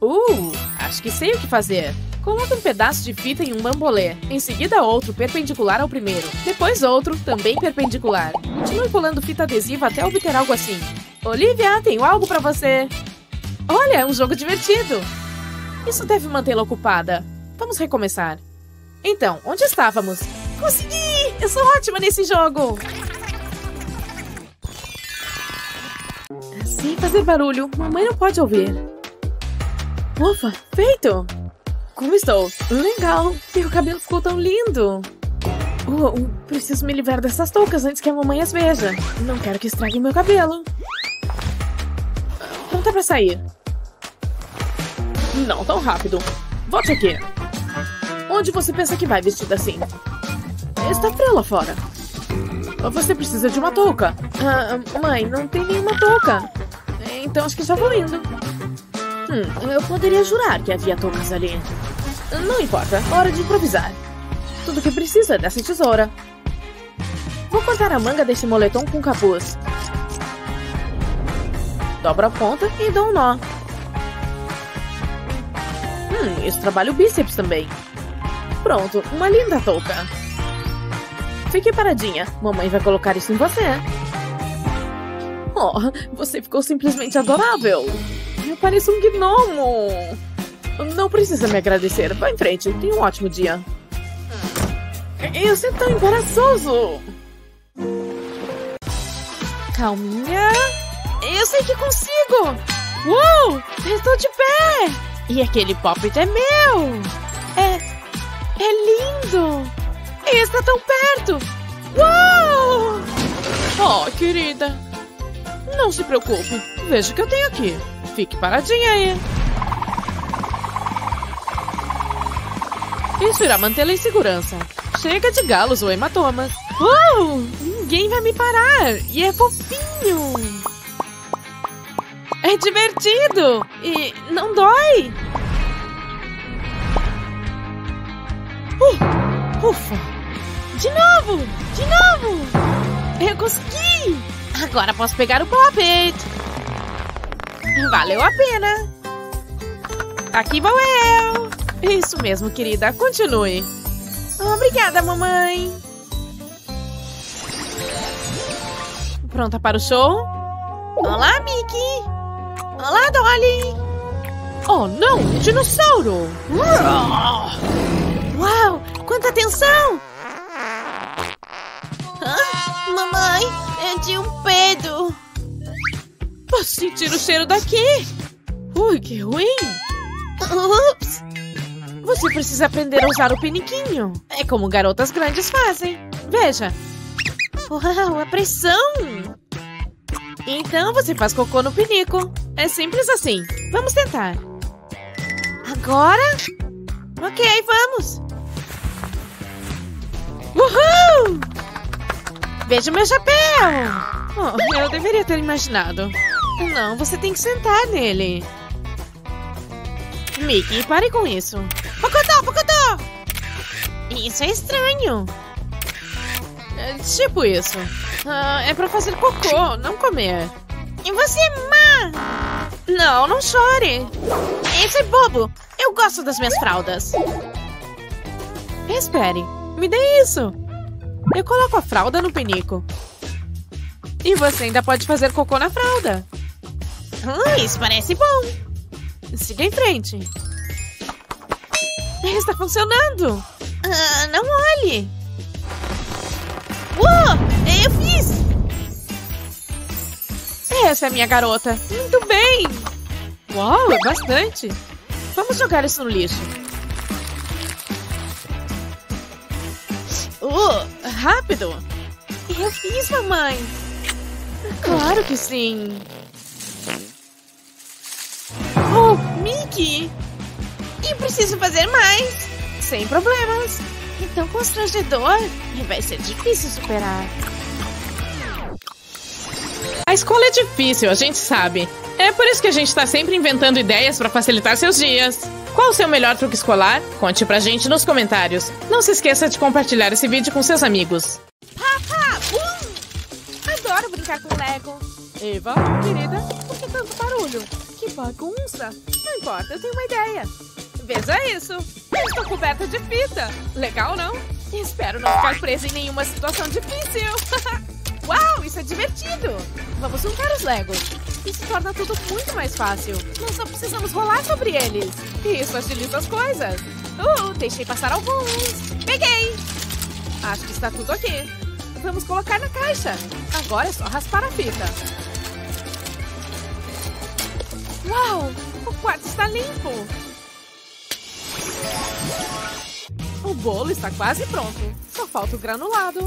Uh, acho que sei o que fazer. Coloque um pedaço de fita em um bambolê. Em seguida, outro perpendicular ao primeiro. Depois outro, também perpendicular. Continue colando fita adesiva até obter algo assim. Olivia, tenho algo pra você. Olha, é um jogo divertido. Isso deve mantê-la ocupada. Vamos recomeçar. Então, onde estávamos? Consegui! Eu sou ótima nesse jogo! Sem fazer barulho, mamãe não pode ouvir. Ufa, feito! Como estou? Legal! Meu cabelo ficou tão lindo! Oh, oh, preciso me livrar dessas toucas antes que a mamãe as veja. Não quero que estrague meu cabelo. Pronta pra sair. Não tão rápido. Volte aqui. Onde você pensa que vai vestida assim? Está frio lá fora. Você precisa de uma touca. Ah, mãe, não tem nenhuma touca. Então acho que já vou indo. Hum, eu poderia jurar que havia toucas ali. Não importa, hora de improvisar. Tudo que precisa é dessa tesoura. Vou cortar a manga desse moletom com capuz. Dobro a ponta e dou um nó. Hum, isso trabalha o bíceps também. Pronto, uma linda touca. Fique paradinha, mamãe vai colocar isso em você. Oh, você ficou simplesmente adorável. Eu pareço um gnomo. Não precisa me agradecer. Vá em frente. Tenha um ótimo dia. Isso é tão embaraçoso. Calminha. Eu sei que consigo. Uou! Estou de pé. E aquele pop-it é meu. É... É lindo. Está tão perto. Uau! Oh, querida. Não se preocupe. Veja o que eu tenho aqui. Fique paradinha aí. Isso irá mantê-la em segurança. Chega de galos ou hematomas. Uau! Ninguém vai me parar. E é fofinho. É divertido. E não dói. Uh, ufa. De novo. De novo. Eu consegui. Agora posso pegar o Poppet. Valeu a pena. Aqui vou eu. Isso mesmo, querida. Continue. Obrigada, mamãe. Pronta para o show? Olá, Mickey. Olá, Dolly. Oh, não! Dinossauro! Uau! Quanta atenção! Ah, mamãe, eu tinha um pedo. Posso sentir o cheiro daqui? Ui, que ruim! Ups! Você precisa aprender a usar o piniquinho. É como garotas grandes fazem. Veja. Uau, a pressão! Então você faz cocô no pinico. É simples assim. Vamos tentar. Agora? Ok, vamos! Uhul! Veja meu chapéu! Oh, eu deveria ter imaginado. Não, você tem que sentar nele. Mickey, pare com isso. Pocotó, pocotó! Isso é estranho. É tipo isso. Ah, é pra fazer cocô, não comer. E você é má! Não, não chore. Esse é bobo! Eu gosto das minhas fraldas. Espere, me dê isso. Eu coloco a fralda no pinico. E você ainda pode fazer cocô na fralda. Ah, isso parece bom. Siga em frente. Está funcionando. Ah, não olhe. Uou, eu fiz. Essa é a minha garota. Muito bem. Uau, é bastante. Vamos jogar isso no lixo. Uh, rápido. Eu fiz, mamãe. Claro que sim. Oh, Mickey! Eu preciso fazer mais. Sem problemas. Tão constrangedor e vai ser difícil superar. A escola é difícil, a gente sabe. É por isso que a gente tá sempre inventando ideias para facilitar seus dias. Qual o seu melhor truque escolar? Conte pra gente nos comentários. Não se esqueça de compartilhar esse vídeo com seus amigos. Papa! Bum! Adoro brincar com Lego. Eva, querida, por que tanto barulho? Que bagunça! Não importa, eu tenho uma ideia. Veja isso! Estou coberta de fita. Legal, não? Espero não ficar presa em nenhuma situação difícil. Uau, isso é divertido! Vamos juntar os Legos. Isso torna tudo muito mais fácil. Nós só precisamos rolar sobre eles. Isso agiliza as coisas. Uh, deixei passar alguns. Peguei! Acho que está tudo aqui. Vamos colocar na caixa. Agora é só raspar a fita. Uau! O quarto está limpo. O bolo está quase pronto. Só falta o granulado.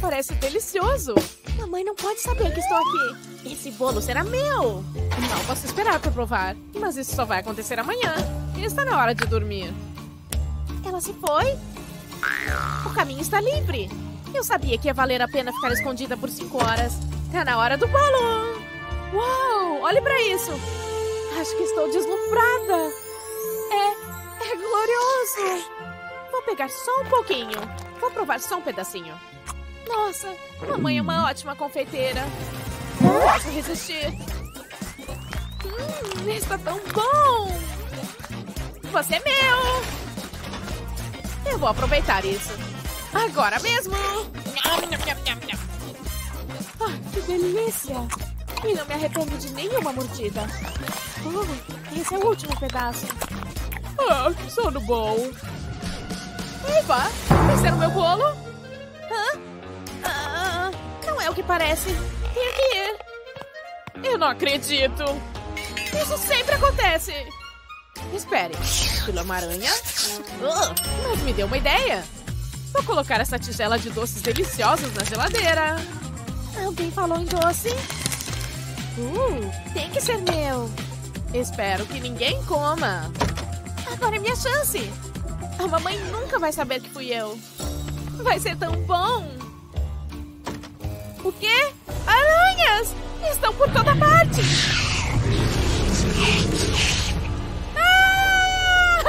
Parece delicioso. Mamãe não pode saber que estou aqui. Esse bolo será meu. Não posso esperar para provar. Mas isso só vai acontecer amanhã. Está na hora de dormir. Ela se foi? O caminho está livre. Eu sabia que ia valer a pena ficar escondida por cinco horas. Tá na hora do bolo. Uau, olhe para isso. Acho que estou deslumbrada. É, é glorioso. Vou pegar só um pouquinho. Vou provar só um pedacinho. Nossa, mamãe é uma ótima confeiteira. Não posso resistir. Hum, está tão bom. Você é meu. Eu vou aproveitar isso. Agora mesmo. Ah, que delícia. E não me arrependo de nenhuma mordida. Oh, esse é o último pedaço. Ah, que sono bom. Era o meu bolo? Hã? Ah, não é o que parece. Tenho ir. Eu não acredito. Isso sempre acontece. Espere. Aquilo é uma aranha? Uh, mas me deu uma ideia. Vou colocar essa tigela de doces deliciosos na geladeira. Alguém falou em doce? Uh, tem que ser meu. Espero que ninguém coma. Agora é minha chance. A mamãe nunca vai saber que fui eu. Vai ser tão bom. O quê? Aranhas! Estão por toda parte! Ah!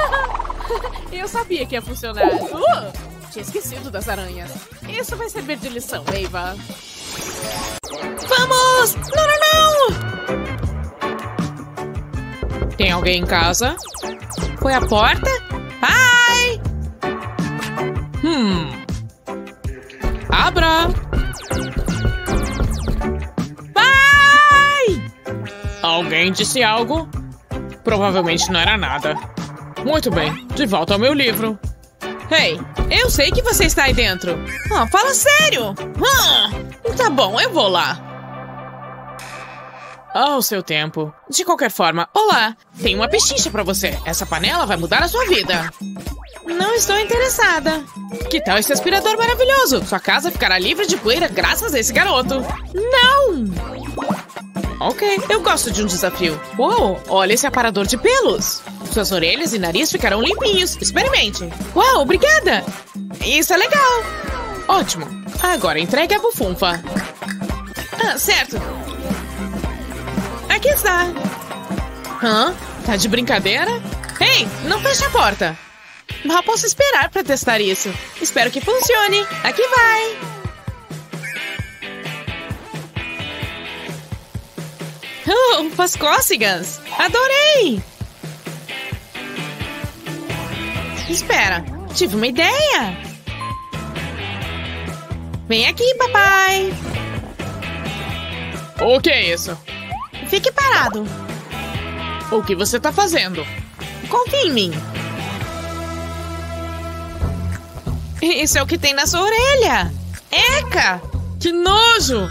Eu sabia que ia funcionar. Uh! Tinha esquecido das aranhas. Isso vai servir de lição, Eva. Vamos! Não, não, não! Tem alguém em casa? Foi a porta? Pai! Hum. Abra! Pai! Alguém disse algo? Provavelmente não era nada. Muito bem, de volta ao meu livro. Ei, eu sei que você está aí dentro. Ah, fala sério! Ah, tá bom, eu vou lá. Ao seu tempo. De qualquer forma, olá! Tenho uma pechincha pra você. Essa panela vai mudar a sua vida. Não estou interessada. Que tal esse aspirador maravilhoso? Sua casa ficará livre de poeira graças a esse garoto. Não! Ok, eu gosto de um desafio. Uou, olha esse aparador de pelos. Suas orelhas e nariz ficarão limpinhos. Experimente. Uau, obrigada. Isso é legal. Ótimo. Agora entregue a bufunfa. Ah, certo. Aqui está. Hã? Tá de brincadeira? Ei, não feche a porta. Mal posso esperar para testar isso. Espero que funcione. Aqui vai. Oh, faz cócegas. Adorei. Espera, tive uma ideia. Vem aqui, papai. O que é isso? Fique parado. O que você tá fazendo? Confie em mim. Isso é o que tem na sua orelha. Eca! Que nojo!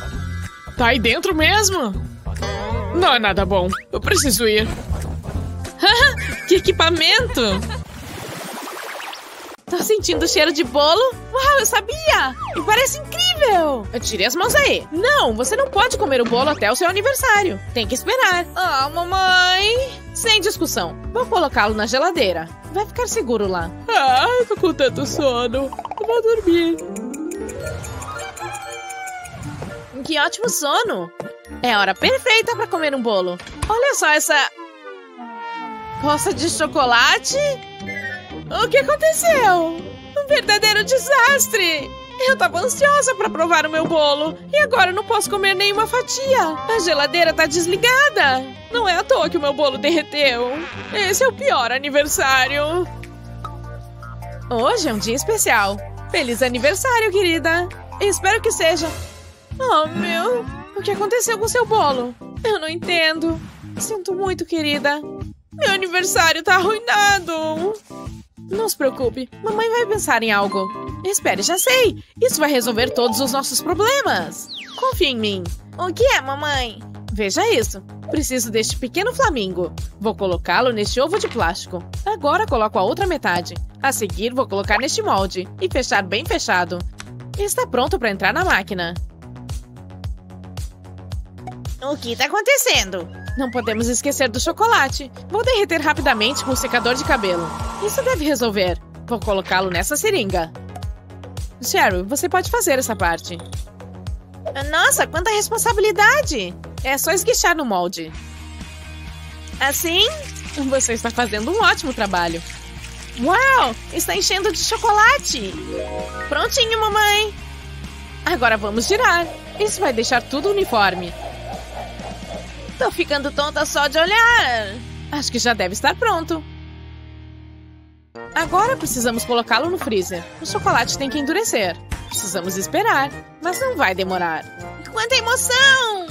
Tá aí dentro mesmo? Não é nada bom. Eu preciso ir. que equipamento! Tô sentindo o cheiro de bolo? Uau, eu sabia! E parece incrível! Tire as mãos aí. Não, você não pode comer o bolo até o seu aniversário. Tem que esperar. Ah, mamãe! Sem discussão. Vou colocá-lo na geladeira. Vai ficar seguro lá. Ah, tô com tanto sono. Eu vou dormir. Que ótimo sono! É a hora perfeita para comer um bolo. Olha só essa... Poça de chocolate? O que aconteceu? Um verdadeiro desastre! Eu tava ansiosa para provar o meu bolo e agora não posso comer nenhuma fatia. A geladeira tá desligada. Não é à toa que o meu bolo derreteu. Esse é o pior aniversário. Hoje é um dia especial. Feliz aniversário, querida. Espero que seja. Oh, meu. O que aconteceu com seu bolo? Eu não entendo. Sinto muito, querida. Meu aniversário tá arruinado. Não se preocupe, mamãe vai pensar em algo. Espere, já sei! Isso vai resolver todos os nossos problemas. Confie em mim. O que é, mamãe? Veja isso. Preciso deste pequeno flamingo. Vou colocá-lo neste ovo de plástico. Agora coloco a outra metade. A seguir, vou colocar neste molde e fechar bem fechado. Está pronto para entrar na máquina. O que está acontecendo? Não podemos esquecer do chocolate. Vou derreter rapidamente com o secador de cabelo. Isso deve resolver. Vou colocá-lo nessa seringa. Sherry, você pode fazer essa parte. Nossa, quanta responsabilidade! É só esguichar no molde. Assim? Você está fazendo um ótimo trabalho. Uau! Está enchendo de chocolate! Prontinho, mamãe! Agora vamos girar. Isso vai deixar tudo uniforme. Tô ficando tonta só de olhar. Acho que já deve estar pronto. Agora precisamos colocá-lo no freezer. O chocolate tem que endurecer. Precisamos esperar, mas não vai demorar. Quanta emoção!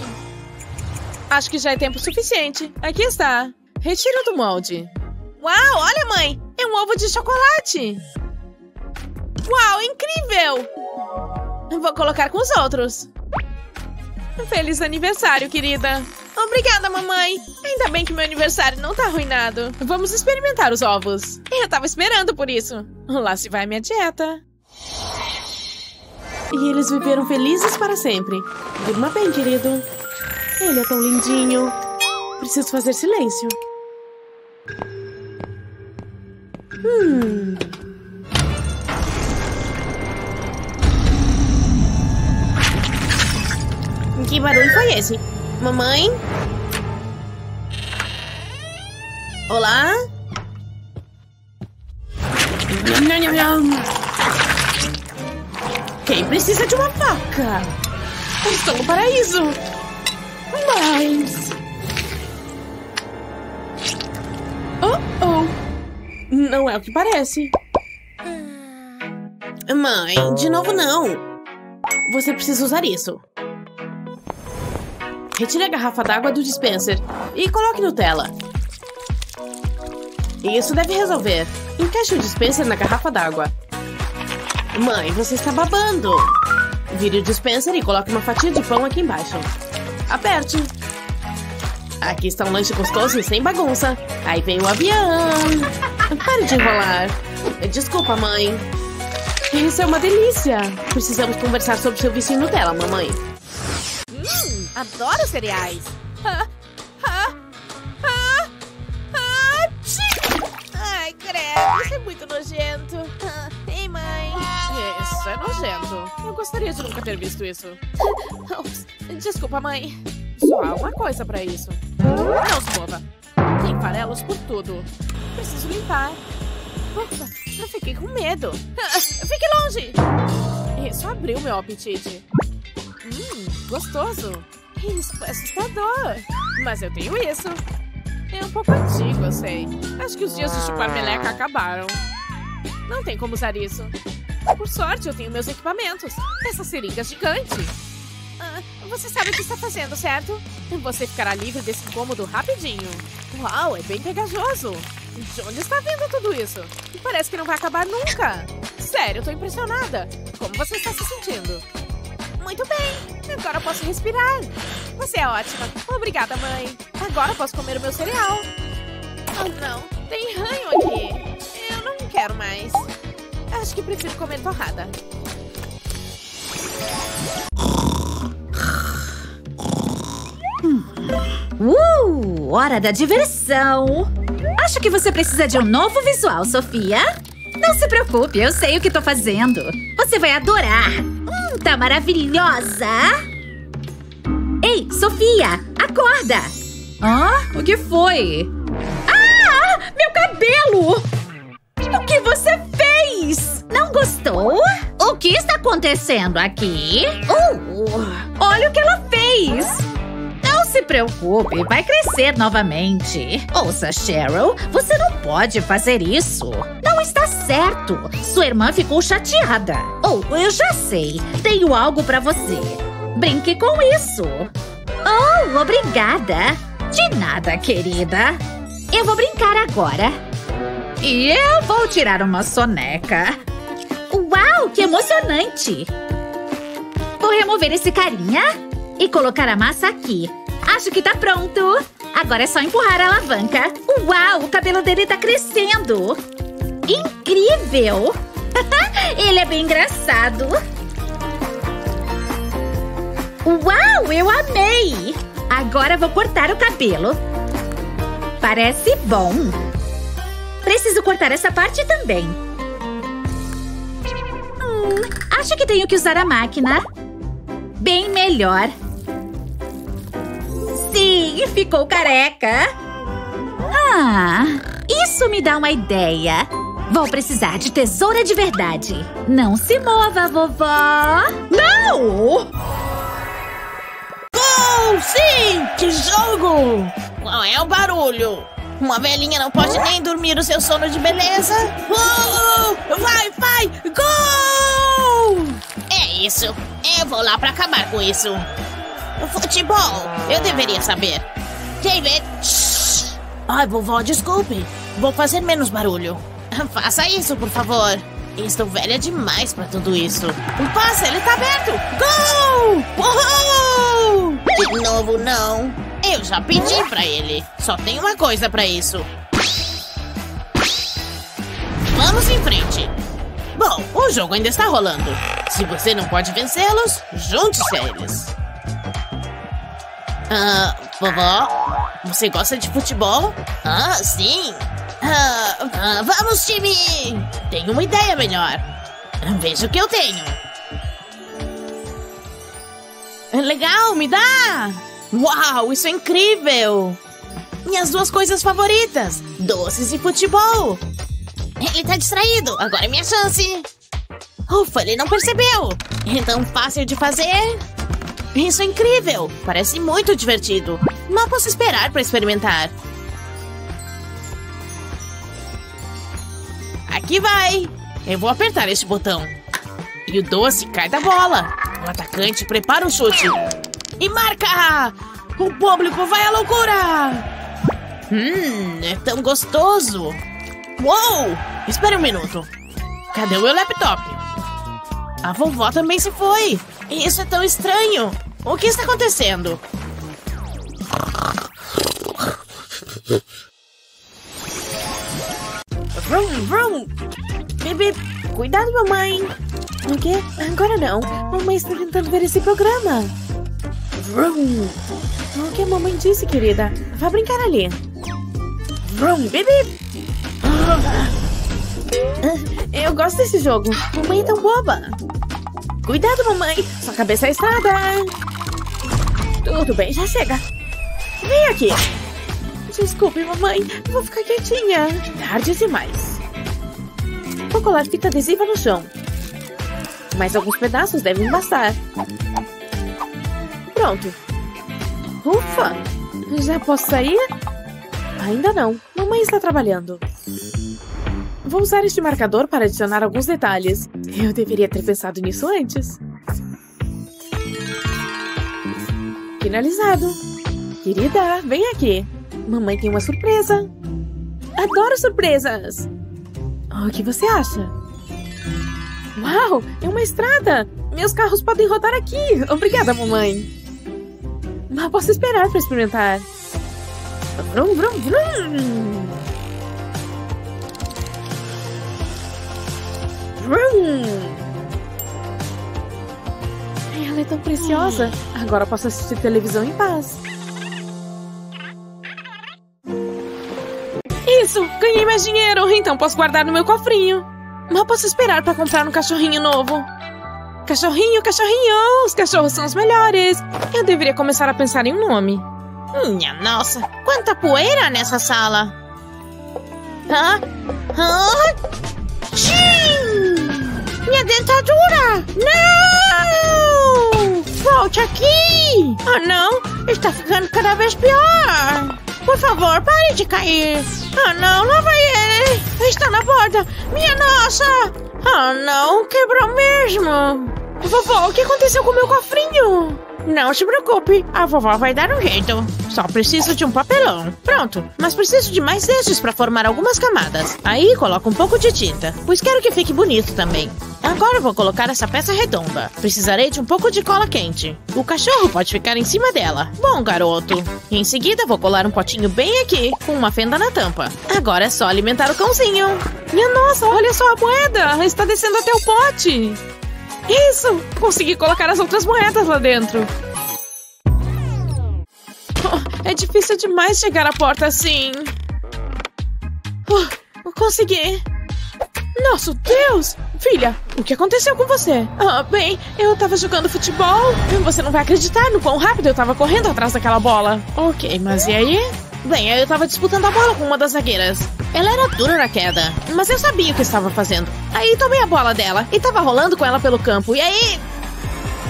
Acho que já é tempo suficiente. Aqui está. Retiro do molde. Uau, olha, mãe! É um ovo de chocolate! Uau, incrível! Vou colocar com os outros. Feliz aniversário, querida. Obrigada, mamãe. Ainda bem que meu aniversário não tá arruinado. Vamos experimentar os ovos. Eu tava esperando por isso. Lá se vai minha dieta. E eles viveram felizes para sempre. Durma bem, querido. Ele é tão lindinho. Preciso fazer silêncio. Barulho foi esse? Mamãe? Olá? Quem precisa de uma faca? Estou no paraíso. Mas... Oh, oh. Não é o que parece. Mãe, de novo não. Você precisa usar isso. Retire a garrafa d'água do dispenser e coloque Nutella. Isso deve resolver. Encaixe o dispenser na garrafa d'água. Mãe, você está babando. Vire o dispenser e coloque uma fatia de pão aqui embaixo. Aperte. Aqui está um lanche gostoso e sem bagunça. Aí vem o avião. Pare de enrolar. Desculpa, mãe. Isso é uma delícia. Precisamos conversar sobre seu vício em Nutella, mamãe. Adoro cereais. Ai, credo, isso é muito nojento. Ei, mãe. Isso é nojento. Eu gostaria de nunca ter visto isso. Desculpa, mãe. Só há uma coisa pra isso. Não se mova. Tem farelos por tudo. Preciso limpar. Opa, eu fiquei com medo. Fique longe. Isso abriu meu apetite. Hum, gostoso. Isso é assustador. Mas eu tenho isso. É um pouco antigo, eu sei. Acho que os dias de chupar meleca acabaram. Não tem como usar isso. Por sorte, eu tenho meus equipamentos. Essa seringa gigante. Ah, você sabe o que está fazendo, certo? Você ficará livre desse incômodo rapidinho. Uau, é bem pegajoso. De onde está vindo tudo isso? Parece que não vai acabar nunca. Sério, eu tô impressionada. Como você está se sentindo? Muito bem. Agora eu posso respirar. Você é ótima. Obrigada, mãe. Agora eu posso comer o meu cereal. Oh, não. Tem ranho aqui. Eu não quero mais. Acho que prefiro comer torrada. Uh, hora da diversão. Acho que você precisa de um novo visual, Sofia. Não se preocupe, eu sei o que tô fazendo. Você vai adorar. Tá maravilhosa. Ei, Sofia, acorda. Hã? O que foi? Ah, meu cabelo! O que você fez? Não gostou? O que está acontecendo aqui? Uh, olha o que ela fez! Não se preocupe, vai crescer novamente. Ouça, Cheryl, você não pode fazer isso. Não está certo. Sua irmã ficou chateada. Oh, eu já sei. Tenho algo pra você. Brinque com isso. Oh, obrigada. De nada, querida. Eu vou brincar agora. E eu vou tirar uma soneca. Uau, que emocionante! Vou remover esse carinha e colocar a massa aqui. Acho que tá pronto. Agora é só empurrar a alavanca. Uau, o cabelo dele tá crescendo. Incrível! Ele é bem engraçado. Uau, eu amei! Agora vou cortar o cabelo. Parece bom. Preciso cortar essa parte também. Hum, acho que tenho que usar a máquina. Bem melhor. Sim, ficou careca. Ah, isso me dá uma ideia. Vou precisar de tesoura de verdade. Não se mova, vovó. Não! Gol! Sim! Que jogo! Qual é o barulho? Uma velhinha não pode nem dormir o seu sono de beleza? Uh, vai, vai! Gol! É isso. Eu vou lá pra acabar com isso. Futebol. Eu deveria saber. David. Shh. Ai, vovó, desculpe. Vou fazer menos barulho. Faça isso, por favor. Estou velha demais pra tudo isso. O passe, ele tá aberto! Gol! Uhul! novo, não. Eu já pedi pra ele. Só tem uma coisa pra isso. Vamos em frente. Bom, o jogo ainda está rolando. Se você não pode vencê-los, junte-se a eles. Ah, vovó, você gosta de futebol? Ah, sim. Ah, ah, vamos, time! Tenho uma ideia melhor. Veja o que eu tenho. Legal, me dá! Uau, isso é incrível! Minhas duas coisas favoritas: doces e futebol. Ele tá distraído, agora é minha chance. Ufa, ele não percebeu. É tão fácil de fazer. Isso é incrível! Parece muito divertido. Mal posso esperar para experimentar. Aqui vai! Eu vou apertar este botão. E o doce cai da bola. O atacante prepara o chute. E marca! O público vai à loucura! Hum, é tão gostoso! Uou! Espera um minuto. Cadê o meu laptop? A vovó também se foi. Isso é tão estranho. O que está acontecendo? Vrum, vrum. Bebê, cuidado, mamãe. O quê? Agora não. Mamãe está tentando ver esse programa. Vrum. O que a mamãe disse, querida? Vá brincar ali. Vrum, bebê. Ah, Eu gosto desse jogo. Mamãe é tão boba. Cuidado, mamãe. Sua cabeça é estrada. Tudo bem, já chega. Vem aqui. Desculpe, mamãe. Vou ficar quietinha. Tarde demais. Vou colar fita adesiva no chão. Mas alguns pedaços devem bastar. Pronto. Ufa! Já posso sair? Ainda não. Mamãe está trabalhando. Vou usar este marcador para adicionar alguns detalhes. Eu deveria ter pensado nisso antes. Finalizado. Querida, vem aqui. Mamãe tem uma surpresa. Adoro surpresas. O que você acha? Uau, é uma estrada. Meus carros podem rodar aqui. Obrigada, mamãe. Mas posso esperar para experimentar. Vrum, vrum, vrum. Vrum. Ela é tão preciosa. Agora posso assistir televisão em paz. Isso! Ganhei mais dinheiro, então posso guardar no meu cofrinho. Mal posso esperar para comprar um cachorrinho novo. Cachorrinho, cachorrinho! Os cachorros são os melhores! Eu deveria começar a pensar em um nome. Minha nossa, quanta poeira nessa sala! Hã? Hã? Tchim! Minha dentadura! Não! Volte aqui! Ah, não! Está ficando cada vez pior! Por favor, pare de cair! Ah, não, lá vai ele! Está na borda! Minha nossa! Ah, não, quebrou mesmo! Vovó, o que aconteceu com o meu cofrinho? Não se preocupe, a vovó vai dar um jeito. Só preciso de um papelão. Pronto, mas preciso de mais destes para formar algumas camadas. Aí coloco um pouco de tinta, pois quero que fique bonito também. Agora vou colocar essa peça redonda. Precisarei de um pouco de cola quente. O cachorro pode ficar em cima dela. Bom, garoto. Em seguida vou colar um potinho bem aqui, com uma fenda na tampa. Agora é só alimentar o cãozinho. Minha nossa, olha só a moeda! Está descendo até o pote. Isso! Consegui colocar as outras moedas lá dentro. Oh, é difícil demais chegar à porta assim. Oh, consegui. Nosso Deus! Filha, o que aconteceu com você? Ah, bem, eu tava jogando futebol. Você não vai acreditar no quão rápido eu tava correndo atrás daquela bola. Ok, mas e aí? Bem, eu tava disputando a bola com uma das zagueiras. Ela era dura na queda, mas eu sabia o que estava fazendo. Aí tomei a bola dela e tava rolando com ela pelo campo. E aí.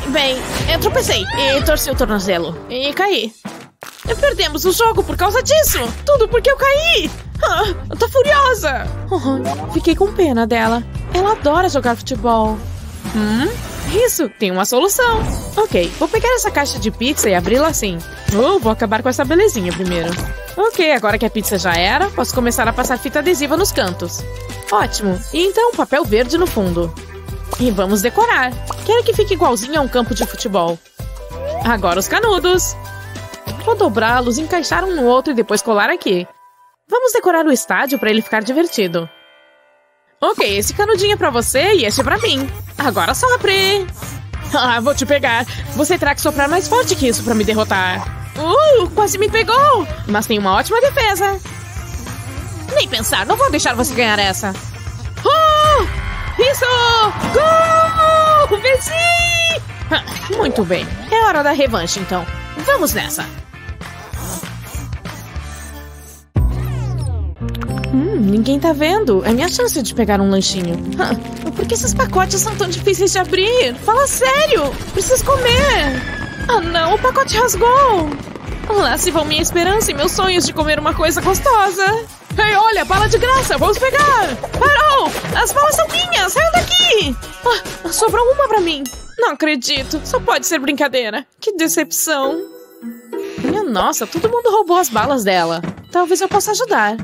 Bem, eu tropecei e torci o tornozelo. E caí. E perdemos o jogo por causa disso! Tudo porque eu caí! Ah, eu tô furiosa! Fiquei com pena dela. Ela adora jogar futebol. Hum? Isso, tem uma solução. Ok, vou pegar essa caixa de pizza e abri-la assim. Oh, vou acabar com essa belezinha primeiro. Ok, agora que a pizza já era, posso começar a passar fita adesiva nos cantos. Ótimo. E então papel verde no fundo. E vamos decorar. Quero que fique igualzinho a um campo de futebol. Agora os canudos. Vou dobrá-los, encaixar um no outro e depois colar aqui. Vamos decorar o estádio para ele ficar divertido. Ok, esse canudinho é pra você e esse é pra mim. Agora sopre! Ah, vou te pegar. Você terá que soprar mais forte que isso pra me derrotar. Uh, quase me pegou! Mas tem uma ótima defesa. Nem pensar, não vou deixar você ganhar essa. Oh! Isso! Gol! Venci! Ah, muito bem. É hora da revanche, então. Vamos nessa. Hum, ninguém tá vendo. É minha chance de pegar um lanchinho. Por que esses pacotes são tão difíceis de abrir? Fala sério! Preciso comer! Ah não, o pacote rasgou! Lá se vão minha esperança e meus sonhos de comer uma coisa gostosa. Ei, olha, bala de graça, vamos pegar! Parou! As balas são minhas, saiam daqui! Ah, sobrou uma pra mim. Não acredito, só pode ser brincadeira. Que decepção. Minha nossa, todo mundo roubou as balas dela. Talvez eu possa ajudar.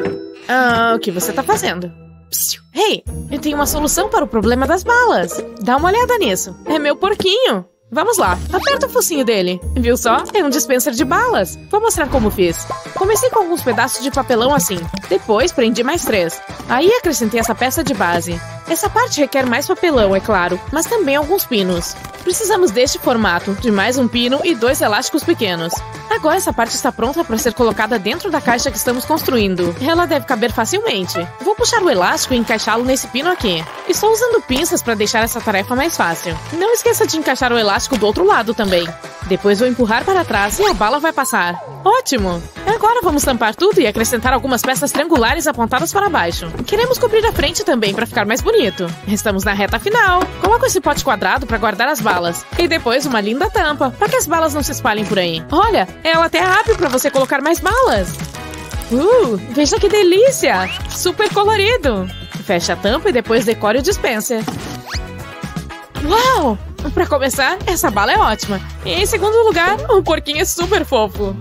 Ah, o que você tá fazendo? Psiu. Hey, eu tenho uma solução para o problema das balas. Dá uma olhada nisso. É meu porquinho. Vamos lá, aperta o focinho dele. Viu só? É um dispenser de balas. Vou mostrar como fiz. Comecei com alguns pedaços de papelão assim. Depois prendi mais três. Aí acrescentei essa peça de base. Essa parte requer mais papelão, é claro, mas também alguns pinos. Precisamos deste formato, de mais um pino e dois elásticos pequenos. Agora essa parte está pronta para ser colocada dentro da caixa que estamos construindo. Ela deve caber facilmente. Vou puxar o elástico e encaixá-lo nesse pino aqui. Estou usando pinças para deixar essa tarefa mais fácil. Não esqueça de encaixar o elástico do outro lado também. Depois vou empurrar para trás e a bala vai passar. Ótimo! Agora vamos tampar tudo e acrescentar algumas peças triangulares apontadas para baixo. Queremos cobrir a frente também para ficar mais bonito. Estamos na reta final. Coloco esse pote quadrado para guardar as balas. E depois uma linda tampa, para que as balas não se espalhem por aí. Olha, ela até abre para você colocar mais balas. Uh, veja que delícia! Super colorido! Feche a tampa e depois decore o dispenser. Uau! Pra começar, essa bala é ótima. E em segundo lugar, o porquinho é super fofo.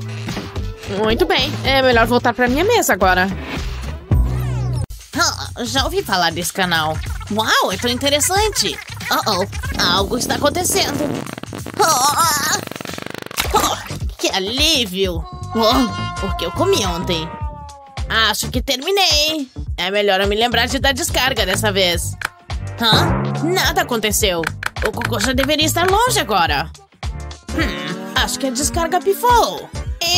Muito bem, é melhor voltar pra minha mesa agora. Ah, já ouvi falar desse canal. Uau, é tão interessante. Oh, oh, algo está acontecendo. Oh, que alívio. Oh, porque eu comi ontem. Acho que terminei. É melhor eu me lembrar de dar descarga dessa vez. Hã? Nada aconteceu. O cocô já deveria estar longe agora. Hum, acho que a descarga pifou.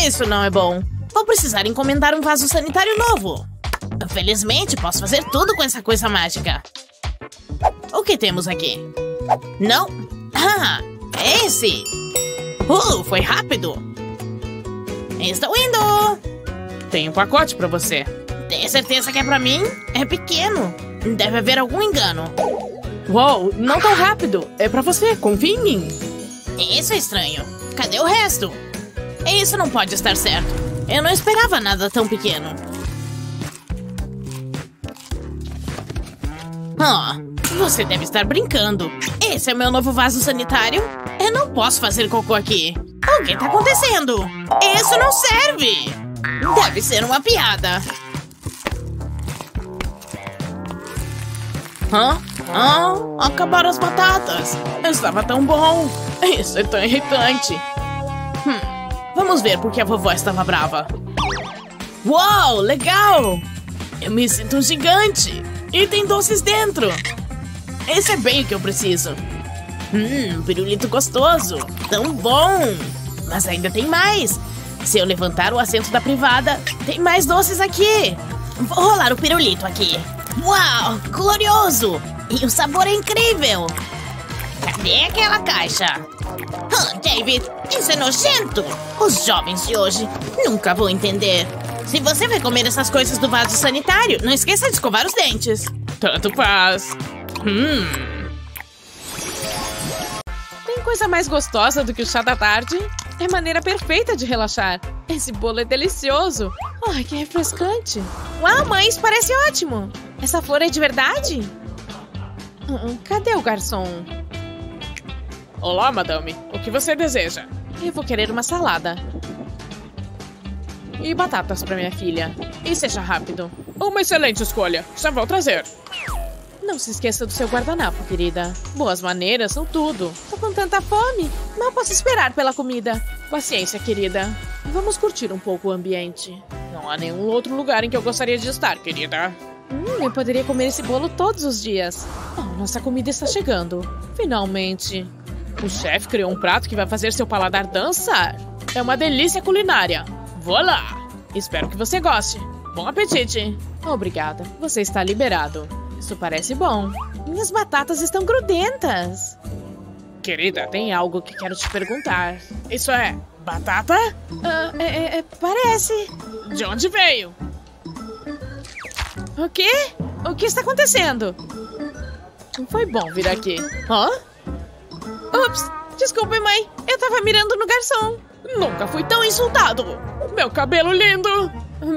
Isso não é bom. Vou precisar encomendar um vaso sanitário novo. Felizmente, posso fazer tudo com essa coisa mágica. O que temos aqui? Não? Ah, esse! Uh, foi rápido! Estou indo! Tem um pacote para você. Tem certeza que é para mim? É pequeno. Deve haver algum engano. Uou, não tão rápido. É para você, confie em mim. Isso é estranho. Cadê o resto? Isso não pode estar certo. Eu não esperava nada tão pequeno. Oh, você deve estar brincando. Esse é meu novo vaso sanitário? Eu não posso fazer cocô aqui. O que está acontecendo? Isso não serve! Deve ser uma piada. Hã? Ah, acabaram as batatas. Estava tão bom. Isso é tão irritante. Hum, vamos ver porque a vovó estava brava. Uau, legal! Eu me sinto um gigante. E tem doces dentro. Esse é bem o que eu preciso. Hum, pirulito gostoso. Tão bom. Mas ainda tem mais. Se eu levantar o assento da privada, tem mais doces aqui. Vou rolar o pirulito aqui. Uau, glorioso! E o sabor é incrível! Cadê aquela caixa? Oh, David, isso é nojento! Os jovens de hoje nunca vão entender. Se você vai comer essas coisas do vaso sanitário, não esqueça de escovar os dentes. Tanto faz. Hum. Tem coisa mais gostosa do que o chá da tarde? É maneira perfeita de relaxar. Esse bolo é delicioso. Ai, que refrescante. Uau, mãe, isso parece ótimo. Essa flor é de verdade? Uh cadê o garçom? Olá, madame. O que você deseja? Eu vou querer uma salada. E batatas para minha filha. E seja rápido. Uma excelente escolha. Já vou trazer. Não se esqueça do seu guardanapo, querida. Boas maneiras são tudo. Tô com tanta fome. Mal posso esperar pela comida. Paciência, querida. Vamos curtir um pouco o ambiente. Não há nenhum outro lugar em que eu gostaria de estar, querida. Hum, eu poderia comer esse bolo todos os dias. Oh, nossa comida está chegando. Finalmente. O chefe criou um prato que vai fazer seu paladar dançar. É uma delícia culinária. Vou lá. Espero que você goste. Bom apetite. Obrigada. Você está liberado. Isso parece bom. Minhas batatas estão grudentas. Querida, tem algo que quero te perguntar. Isso é batata? Ah, é, é, parece. De onde veio? O quê? O que está acontecendo? Foi bom vir aqui. Hã? Ups, desculpe, mãe. Eu tava mirando no garçom. Nunca fui tão insultado. Meu cabelo lindo.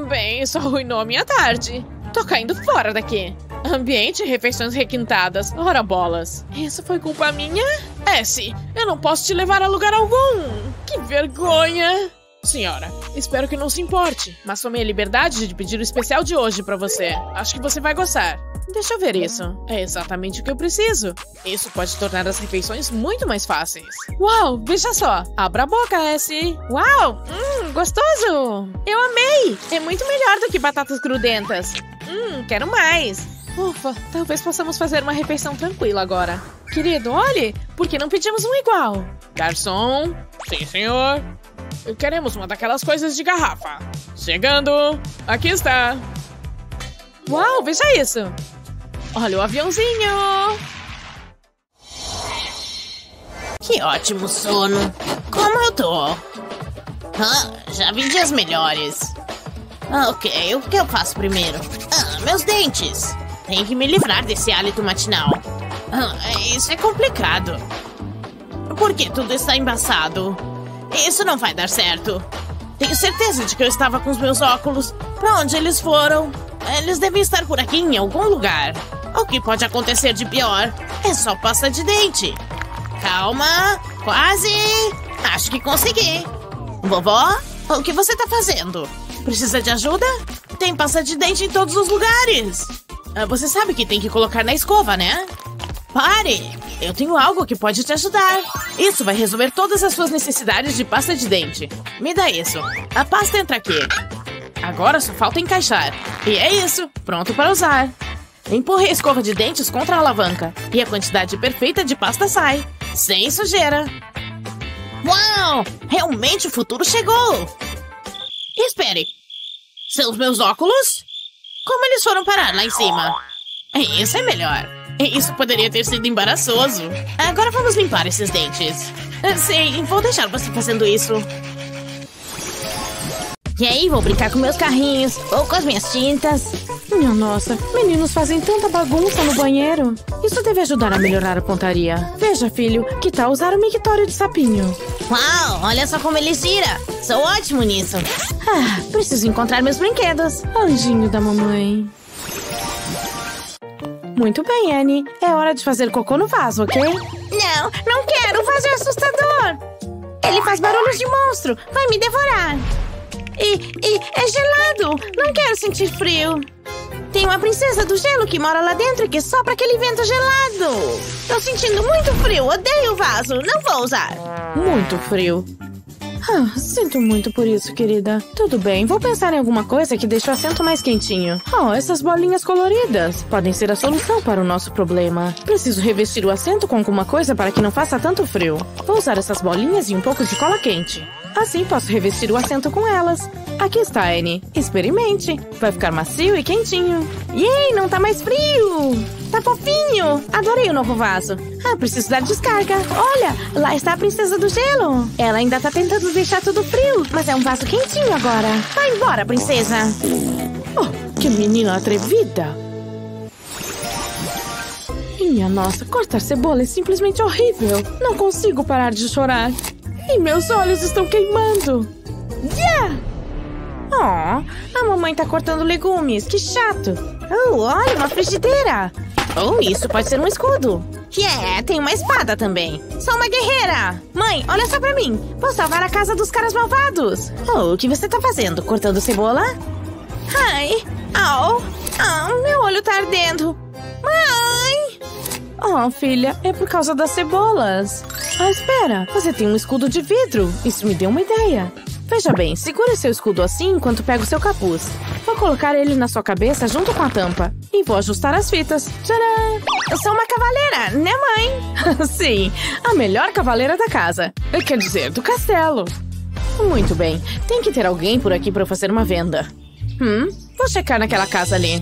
Bem, isso arruinou a minha tarde. Tô caindo fora daqui. Ambiente e refeições requintadas. Ora bolas. Isso foi culpa minha? S, eu não posso te levar a lugar algum. Que vergonha. Senhora, espero que não se importe, mas tomei a liberdade de pedir o especial de hoje pra você. Acho que você vai gostar. Deixa eu ver isso. É exatamente o que eu preciso. Isso pode tornar as refeições muito mais fáceis. Uau, veja só. Abra a boca, S. Uau, hum, gostoso. Eu amei. É muito melhor do que batatas grudentas. Hum, quero mais. Ufa, talvez possamos fazer uma refeição tranquila agora. Querido, olhe, por que não pedimos um igual? Garçom? Sim, senhor. Queremos uma daquelas coisas de garrafa. Chegando! Aqui está! Uau, veja isso! Olha o aviãozinho! Que ótimo sono! Como eu tô? Ah, já vi dias melhores. Ah, ok, o que eu faço primeiro? Ah, meus dentes! Tenho que me livrar desse hálito matinal. Ah, isso é complicado. Por que tudo está embaçado? Isso não vai dar certo. Tenho certeza de que eu estava com os meus óculos. Para onde eles foram? Eles devem estar por aqui em algum lugar. O que pode acontecer de pior? É só pasta de dente. Calma, quase. Acho que consegui. Vovó, o que você tá fazendo? Precisa de ajuda? Tem pasta de dente em todos os lugares. Ah, você sabe que tem que colocar na escova, né? Pare! Eu tenho algo que pode te ajudar. Isso vai resolver todas as suas necessidades de pasta de dente. Me dá isso. A pasta entra aqui. Agora só falta encaixar. E é isso. Pronto para usar. Empurre a escova de dentes contra a alavanca. E a quantidade perfeita de pasta sai. Sem sujeira. Uau! Realmente o futuro chegou! Espere. São os meus óculos? Como eles foram parar lá em cima? Isso é melhor. Isso poderia ter sido embaraçoso. Agora vamos limpar esses dentes. Sim, vou deixar você fazendo isso. E aí, vou brincar com meus carrinhos ou com as minhas tintas. Minha nossa, meninos fazem tanta bagunça no banheiro. Isso deve ajudar a melhorar a pontaria. Veja, filho, que tal usar o mictório de sapinho? Uau, olha só como ele gira. Sou ótimo nisso. Ah, preciso encontrar meus brinquedos. Anjinho da mamãe. Muito bem, Annie. É hora de fazer cocô no vaso, ok? Não, não quero. O vaso é assustador. Ele faz barulhos de monstro. Vai me devorar. E, e é gelado. Não quero sentir frio. Tem uma princesa do gelo que mora lá dentro e que sopra aquele vento gelado. Tô sentindo muito frio. Odeio o vaso. Não vou usar. Muito frio. Ah, sinto muito por isso, querida. Tudo bem, vou pensar em alguma coisa que deixe o assento mais quentinho. Oh, essas bolinhas coloridas podem ser a solução para o nosso problema. Preciso revestir o assento com alguma coisa para que não faça tanto frio. Vou usar essas bolinhas e um pouco de cola quente. Assim posso revestir o assento com elas. Aqui está, Annie. Experimente. Vai ficar macio e quentinho. Yay, não tá mais frio! Tá fofinho! Adorei o novo vaso. Ah, preciso dar descarga. Olha, lá está a princesa do gelo. Ela ainda tá tentando deixar tudo frio, mas é um vaso quentinho agora. Vai embora, princesa. Oh, que menina atrevida. Minha nossa, cortar cebola é simplesmente horrível. Não consigo parar de chorar. E meus olhos estão queimando. Yeah! Oh, a mamãe tá cortando legumes. Que chato. Oh, olha, uma frigideira. Oh, isso pode ser um escudo. Yeah, tem uma espada também. Sou uma guerreira. Mãe, olha só pra mim. Vou salvar a casa dos caras malvados. Oh, o que você tá fazendo? Cortando cebola? Ai, au, au, meu olho tá ardendo. Mãe! Oh, filha, é por causa das cebolas. Ah, espera, você tem um escudo de vidro. Isso me deu uma ideia. Veja bem, segure seu escudo assim enquanto pego seu capuz. Vou colocar ele na sua cabeça junto com a tampa. E vou ajustar as fitas. Tcharam! Eu sou uma cavaleira, né mãe? Sim, a melhor cavaleira da casa. Quer dizer, do castelo. Muito bem, tem que ter alguém por aqui para fazer uma venda. Hum, vou checar naquela casa ali.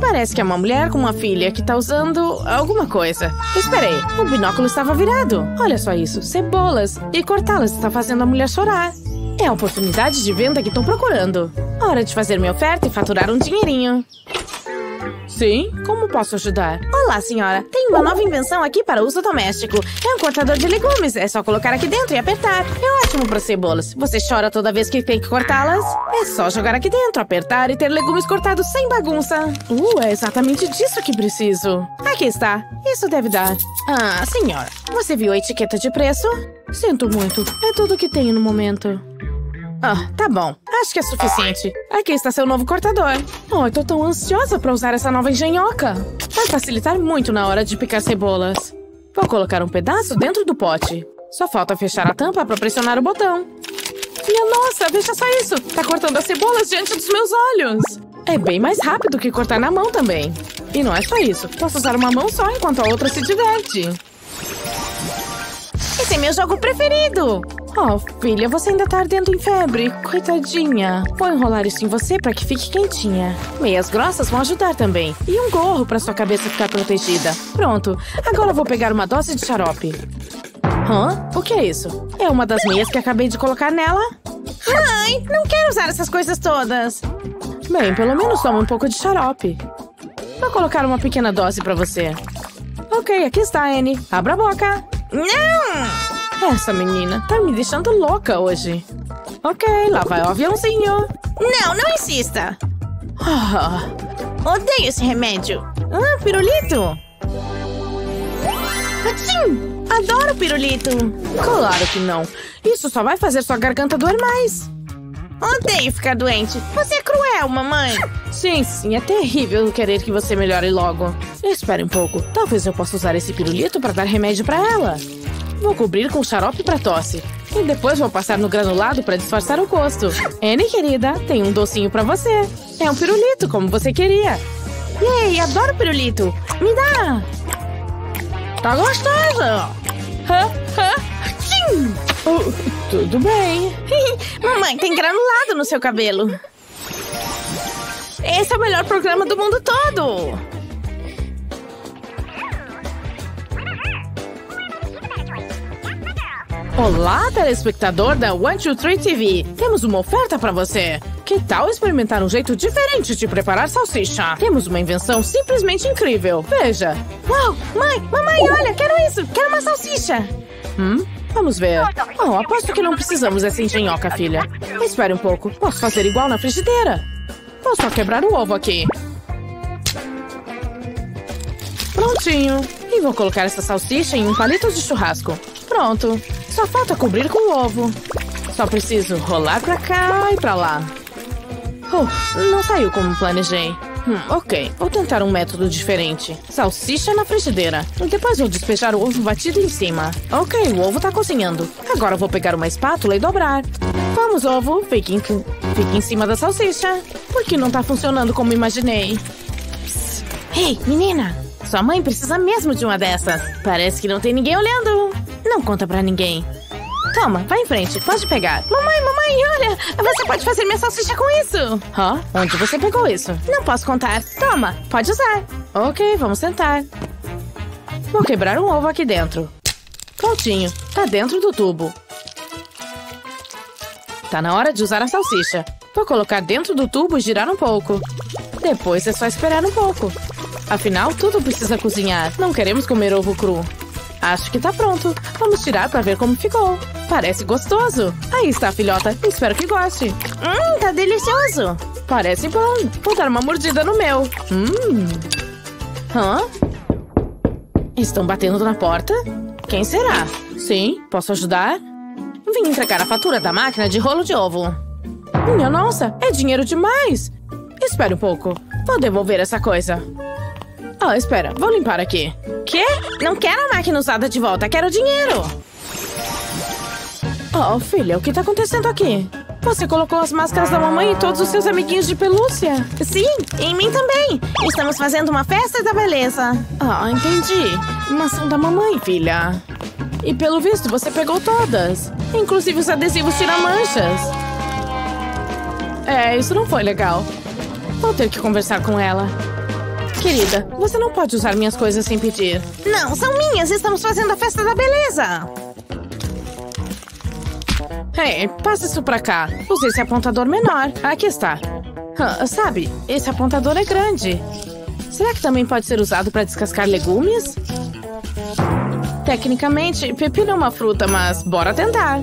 Parece que é uma mulher com uma filha que tá usando alguma coisa. Esperei, o binóculo estava virado. Olha só isso, cebolas. E cortá-las está fazendo a mulher chorar. É a oportunidade de venda que estou procurando. Hora de fazer minha oferta e faturar um dinheirinho. Sim, como posso ajudar? Olá, senhora. Tem uma nova invenção aqui para uso doméstico. É um cortador de legumes. É só colocar aqui dentro e apertar. É ótimo para cebolas. Você chora toda vez que tem que cortá-las? É só jogar aqui dentro, apertar e ter legumes cortados sem bagunça. Uh, é exatamente disso que preciso. Aqui está. Isso deve dar. Ah, senhora. Você viu a etiqueta de preço? Sinto muito. É tudo que tenho no momento. Ah, tá bom. Acho que é suficiente. Aqui está seu novo cortador. Oh, eu tô tão ansiosa para usar essa nova engenhoca. Vai facilitar muito na hora de picar cebolas. Vou colocar um pedaço dentro do pote. Só falta fechar a tampa para pressionar o botão. Minha nossa, veja só isso! Tá cortando as cebolas diante dos meus olhos! É bem mais rápido que cortar na mão também. E não é só isso. Posso usar uma mão só enquanto a outra se diverte. Esse é meu jogo preferido! Oh, filha, você ainda tá ardendo em febre. Coitadinha. Vou enrolar isso em você para que fique quentinha. Meias grossas vão ajudar também. E um gorro para sua cabeça ficar protegida. Pronto. Agora vou pegar uma dose de xarope. Hã? O que é isso? É uma das meias que acabei de colocar nela? Mãe, não quero usar essas coisas todas. Bem, pelo menos toma um pouco de xarope. Vou colocar uma pequena dose para você. Ok, aqui está, Anne. Abra a boca. Não! Essa menina tá me deixando louca hoje. Ok, lá vai o aviãozinho. Não, não insista. Ah, Odeio esse remédio. ah pirulito. Atchim! Adoro pirulito. Claro que não. Isso só vai fazer sua garganta doer mais. Odeio ficar doente. Você é cruel, mamãe. Sim, sim, é terrível querer que você melhore logo. Espere um pouco. Talvez eu possa usar esse pirulito para dar remédio para ela. Vou cobrir com xarope para tosse. E depois vou passar no granulado para disfarçar o gosto. Annie, querida, tem um docinho para você. É um pirulito, como você queria. Ei, adoro pirulito. Me dá! Tá gostoso! Hã? Hã? Tchim! Oh, tudo bem. Mamãe, tem granulado no seu cabelo. Esse é o melhor programa do mundo todo! Olá, telespectador da One Two Three TV! Temos uma oferta para você! Que tal experimentar um jeito diferente de preparar salsicha? Temos uma invenção simplesmente incrível! Veja! Uau! Mãe, mamãe, olha, quero isso! Quero uma salsicha! Hum? Vamos ver. Oh, aposto que não precisamos dessa engenhoca, filha. Espere um pouco. Posso fazer igual na frigideira. Vou só quebrar o ovo aqui. Prontinho. E vou colocar essa salsicha em um palito de churrasco. Pronto. Só falta cobrir com o ovo. Só preciso rolar pra cá e pra lá. Oh, não saiu como planejei. Hum, ok, vou tentar um método diferente. Salsicha na frigideira. E depois vou despejar o ovo batido em cima. Ok, o ovo tá cozinhando. Agora vou pegar uma espátula e dobrar. Vamos, ovo. Fique em, fique em cima da salsicha. Por que não tá funcionando como imaginei? Ei, menina! Sua mãe precisa mesmo de uma dessas. Parece que não tem ninguém olhando. Não conta pra ninguém. Toma, vai em frente, pode pegar. Mamãe, mamãe, olha! Você pode fazer minha salsicha com isso! Hã? Onde você pegou isso? Não posso contar. Toma, pode usar. Ok, vamos tentar. Vou quebrar um ovo aqui dentro. Prontinho, tá dentro do tubo. Tá na hora de usar a salsicha. Vou colocar dentro do tubo e girar um pouco. Depois é só esperar um pouco. Afinal, tudo precisa cozinhar. Não queremos comer ovo cru. Acho que tá pronto. Vamos tirar pra ver como ficou. Parece gostoso. Aí está, filhota. Espero que goste. Hum, tá delicioso. Parece bom. Vou dar uma mordida no meu. Hum. Hã? Estão batendo na porta? Quem será? Sim, posso ajudar? Vim entregar a fatura da máquina de rolo de ovo. Minha nossa, é dinheiro demais. Espere um pouco. Vou devolver essa coisa. Ah, espera. Vou limpar aqui. Quê? Não quero a máquina usada de volta, quero dinheiro. Oh, filha, o que tá acontecendo aqui? Você colocou as máscaras da mamãe em todos os seus amiguinhos de pelúcia? Sim, em mim também. Estamos fazendo uma festa da beleza. Ah, entendi. Mas são da mamãe, filha. E pelo visto, você pegou todas. Inclusive os adesivos tira-manchas. É, isso não foi legal. Vou ter que conversar com ela. Querida, você não pode usar minhas coisas sem pedir. Não, são minhas. Estamos fazendo a festa da beleza. Ei, passa isso pra cá. Use esse apontador menor. Aqui está. Ah, sabe, esse apontador é grande. Será que também pode ser usado para descascar legumes? Tecnicamente, pepino é uma fruta, mas bora tentar.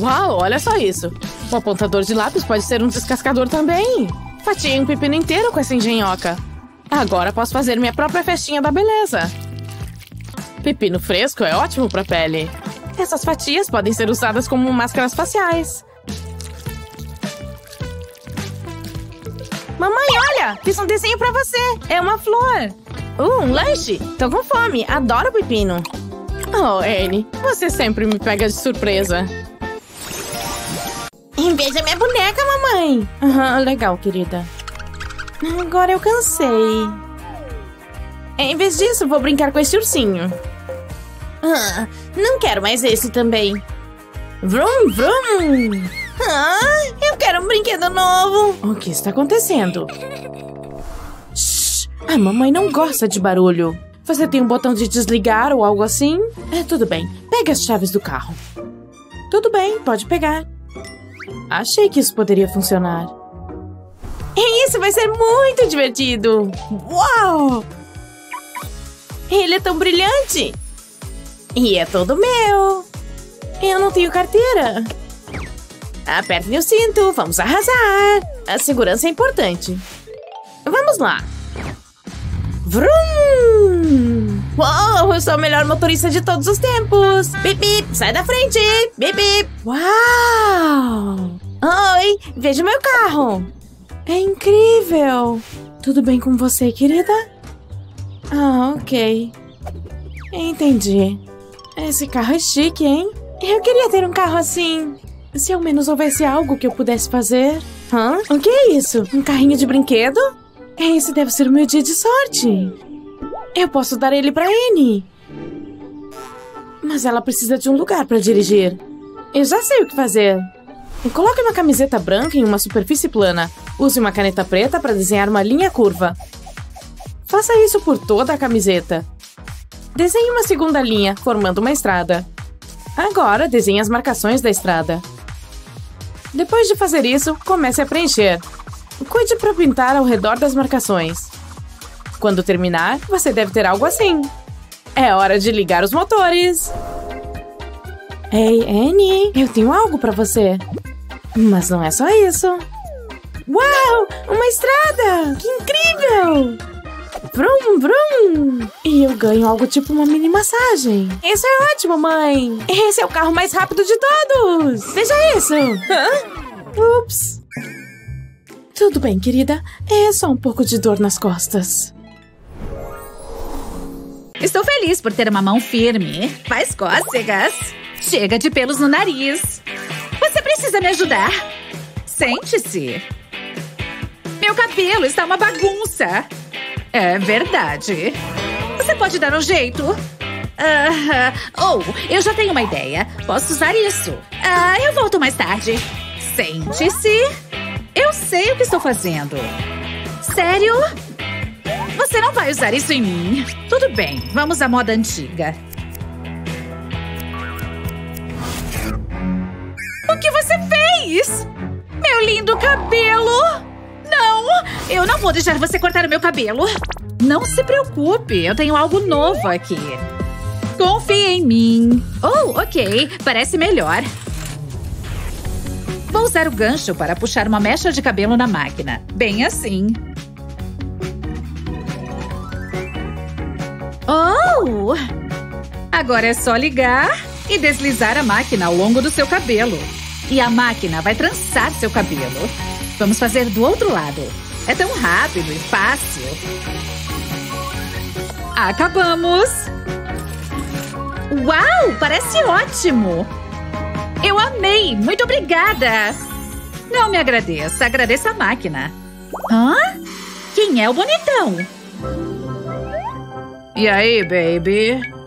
Uau, olha só isso. O apontador de lápis pode ser um descascador também. Fatiei um pepino inteiro com essa engenhoca. Agora posso fazer minha própria festinha da beleza. Pepino fresco é ótimo para pele. Essas fatias podem ser usadas como máscaras faciais. Mamãe, olha! Fiz um desenho pra você. É uma flor. Uh, um lanche. Tô com fome. Adoro pepino. Oh, Anne, você sempre me pega de surpresa. Veja minha boneca, mamãe. Aham, legal, querida. Agora eu cansei. Em vez disso, vou brincar com esse ursinho. Ah, não quero mais esse também. Vrum, vrum! Ah, eu quero um brinquedo novo. O que está acontecendo? Shhh, a mamãe não gosta de barulho. Você tem um botão de desligar ou algo assim? É, tudo bem. Pegue as chaves do carro. Tudo bem, pode pegar. Achei que isso poderia funcionar. Isso vai ser muito divertido! Uau! Ele é tão brilhante! E é todo meu! Eu não tenho carteira! Aperte o cinto, vamos arrasar! A segurança é importante. Vamos lá! Vrum! Uou, eu sou o melhor motorista de todos os tempos! Bip, bip, sai da frente! Bip, bip! Uau! Oi, veja meu carro! É incrível! Tudo bem com você, querida? Ah, ok. Entendi. Esse carro é chique, hein? Eu queria ter um carro assim. Se ao menos houvesse algo que eu pudesse fazer. Hã? O que é isso? Um carrinho de brinquedo? Esse deve ser o meu dia de sorte. Eu posso dar ele para Annie. Mas ela precisa de um lugar para dirigir. Eu já sei o que fazer. Coloque uma camiseta branca em uma superfície plana. Use uma caneta preta para desenhar uma linha curva. Faça isso por toda a camiseta. Desenhe uma segunda linha, formando uma estrada. Agora, desenhe as marcações da estrada. Depois de fazer isso, comece a preencher. Cuide para pintar ao redor das marcações. Quando terminar, você deve ter algo assim. É hora de ligar os motores. Ei, Annie, eu tenho algo para você. Mas não é só isso. Uau! Uma estrada! Que incrível! Vrum, vrum! E eu ganho algo tipo uma mini massagem. Isso é ótimo, mãe! Esse é o carro mais rápido de todos! Veja isso! Hã? Ups! Tudo bem, querida. É só um pouco de dor nas costas. Estou feliz por ter uma mão firme. Faz cócegas. Chega de pelos no nariz. Você precisa me ajudar. Sente-se. Meu cabelo está uma bagunça. É verdade. Você pode dar um jeito? Uh, oh, eu já tenho uma ideia. Posso usar isso. Uh, eu volto mais tarde. Sente-se. Eu sei o que estou fazendo. Sério? Você não vai usar isso em mim. Tudo bem, vamos à moda antiga. O que você fez? Meu lindo cabelo! Não! Eu não vou deixar você cortar o meu cabelo. Não se preocupe, eu tenho algo novo aqui. Confie em mim. Oh, ok. Parece melhor. Vou usar o gancho para puxar uma mecha de cabelo na máquina. Bem assim. Oh! Agora é só ligar e deslizar a máquina ao longo do seu cabelo. E a máquina vai trançar seu cabelo. Vamos fazer do outro lado. É tão rápido e fácil. Acabamos! Uau, parece ótimo! Eu amei! Muito obrigada! Não me agradeça, agradeça a máquina. Hã? Quem é o bonitão? E aí, baby?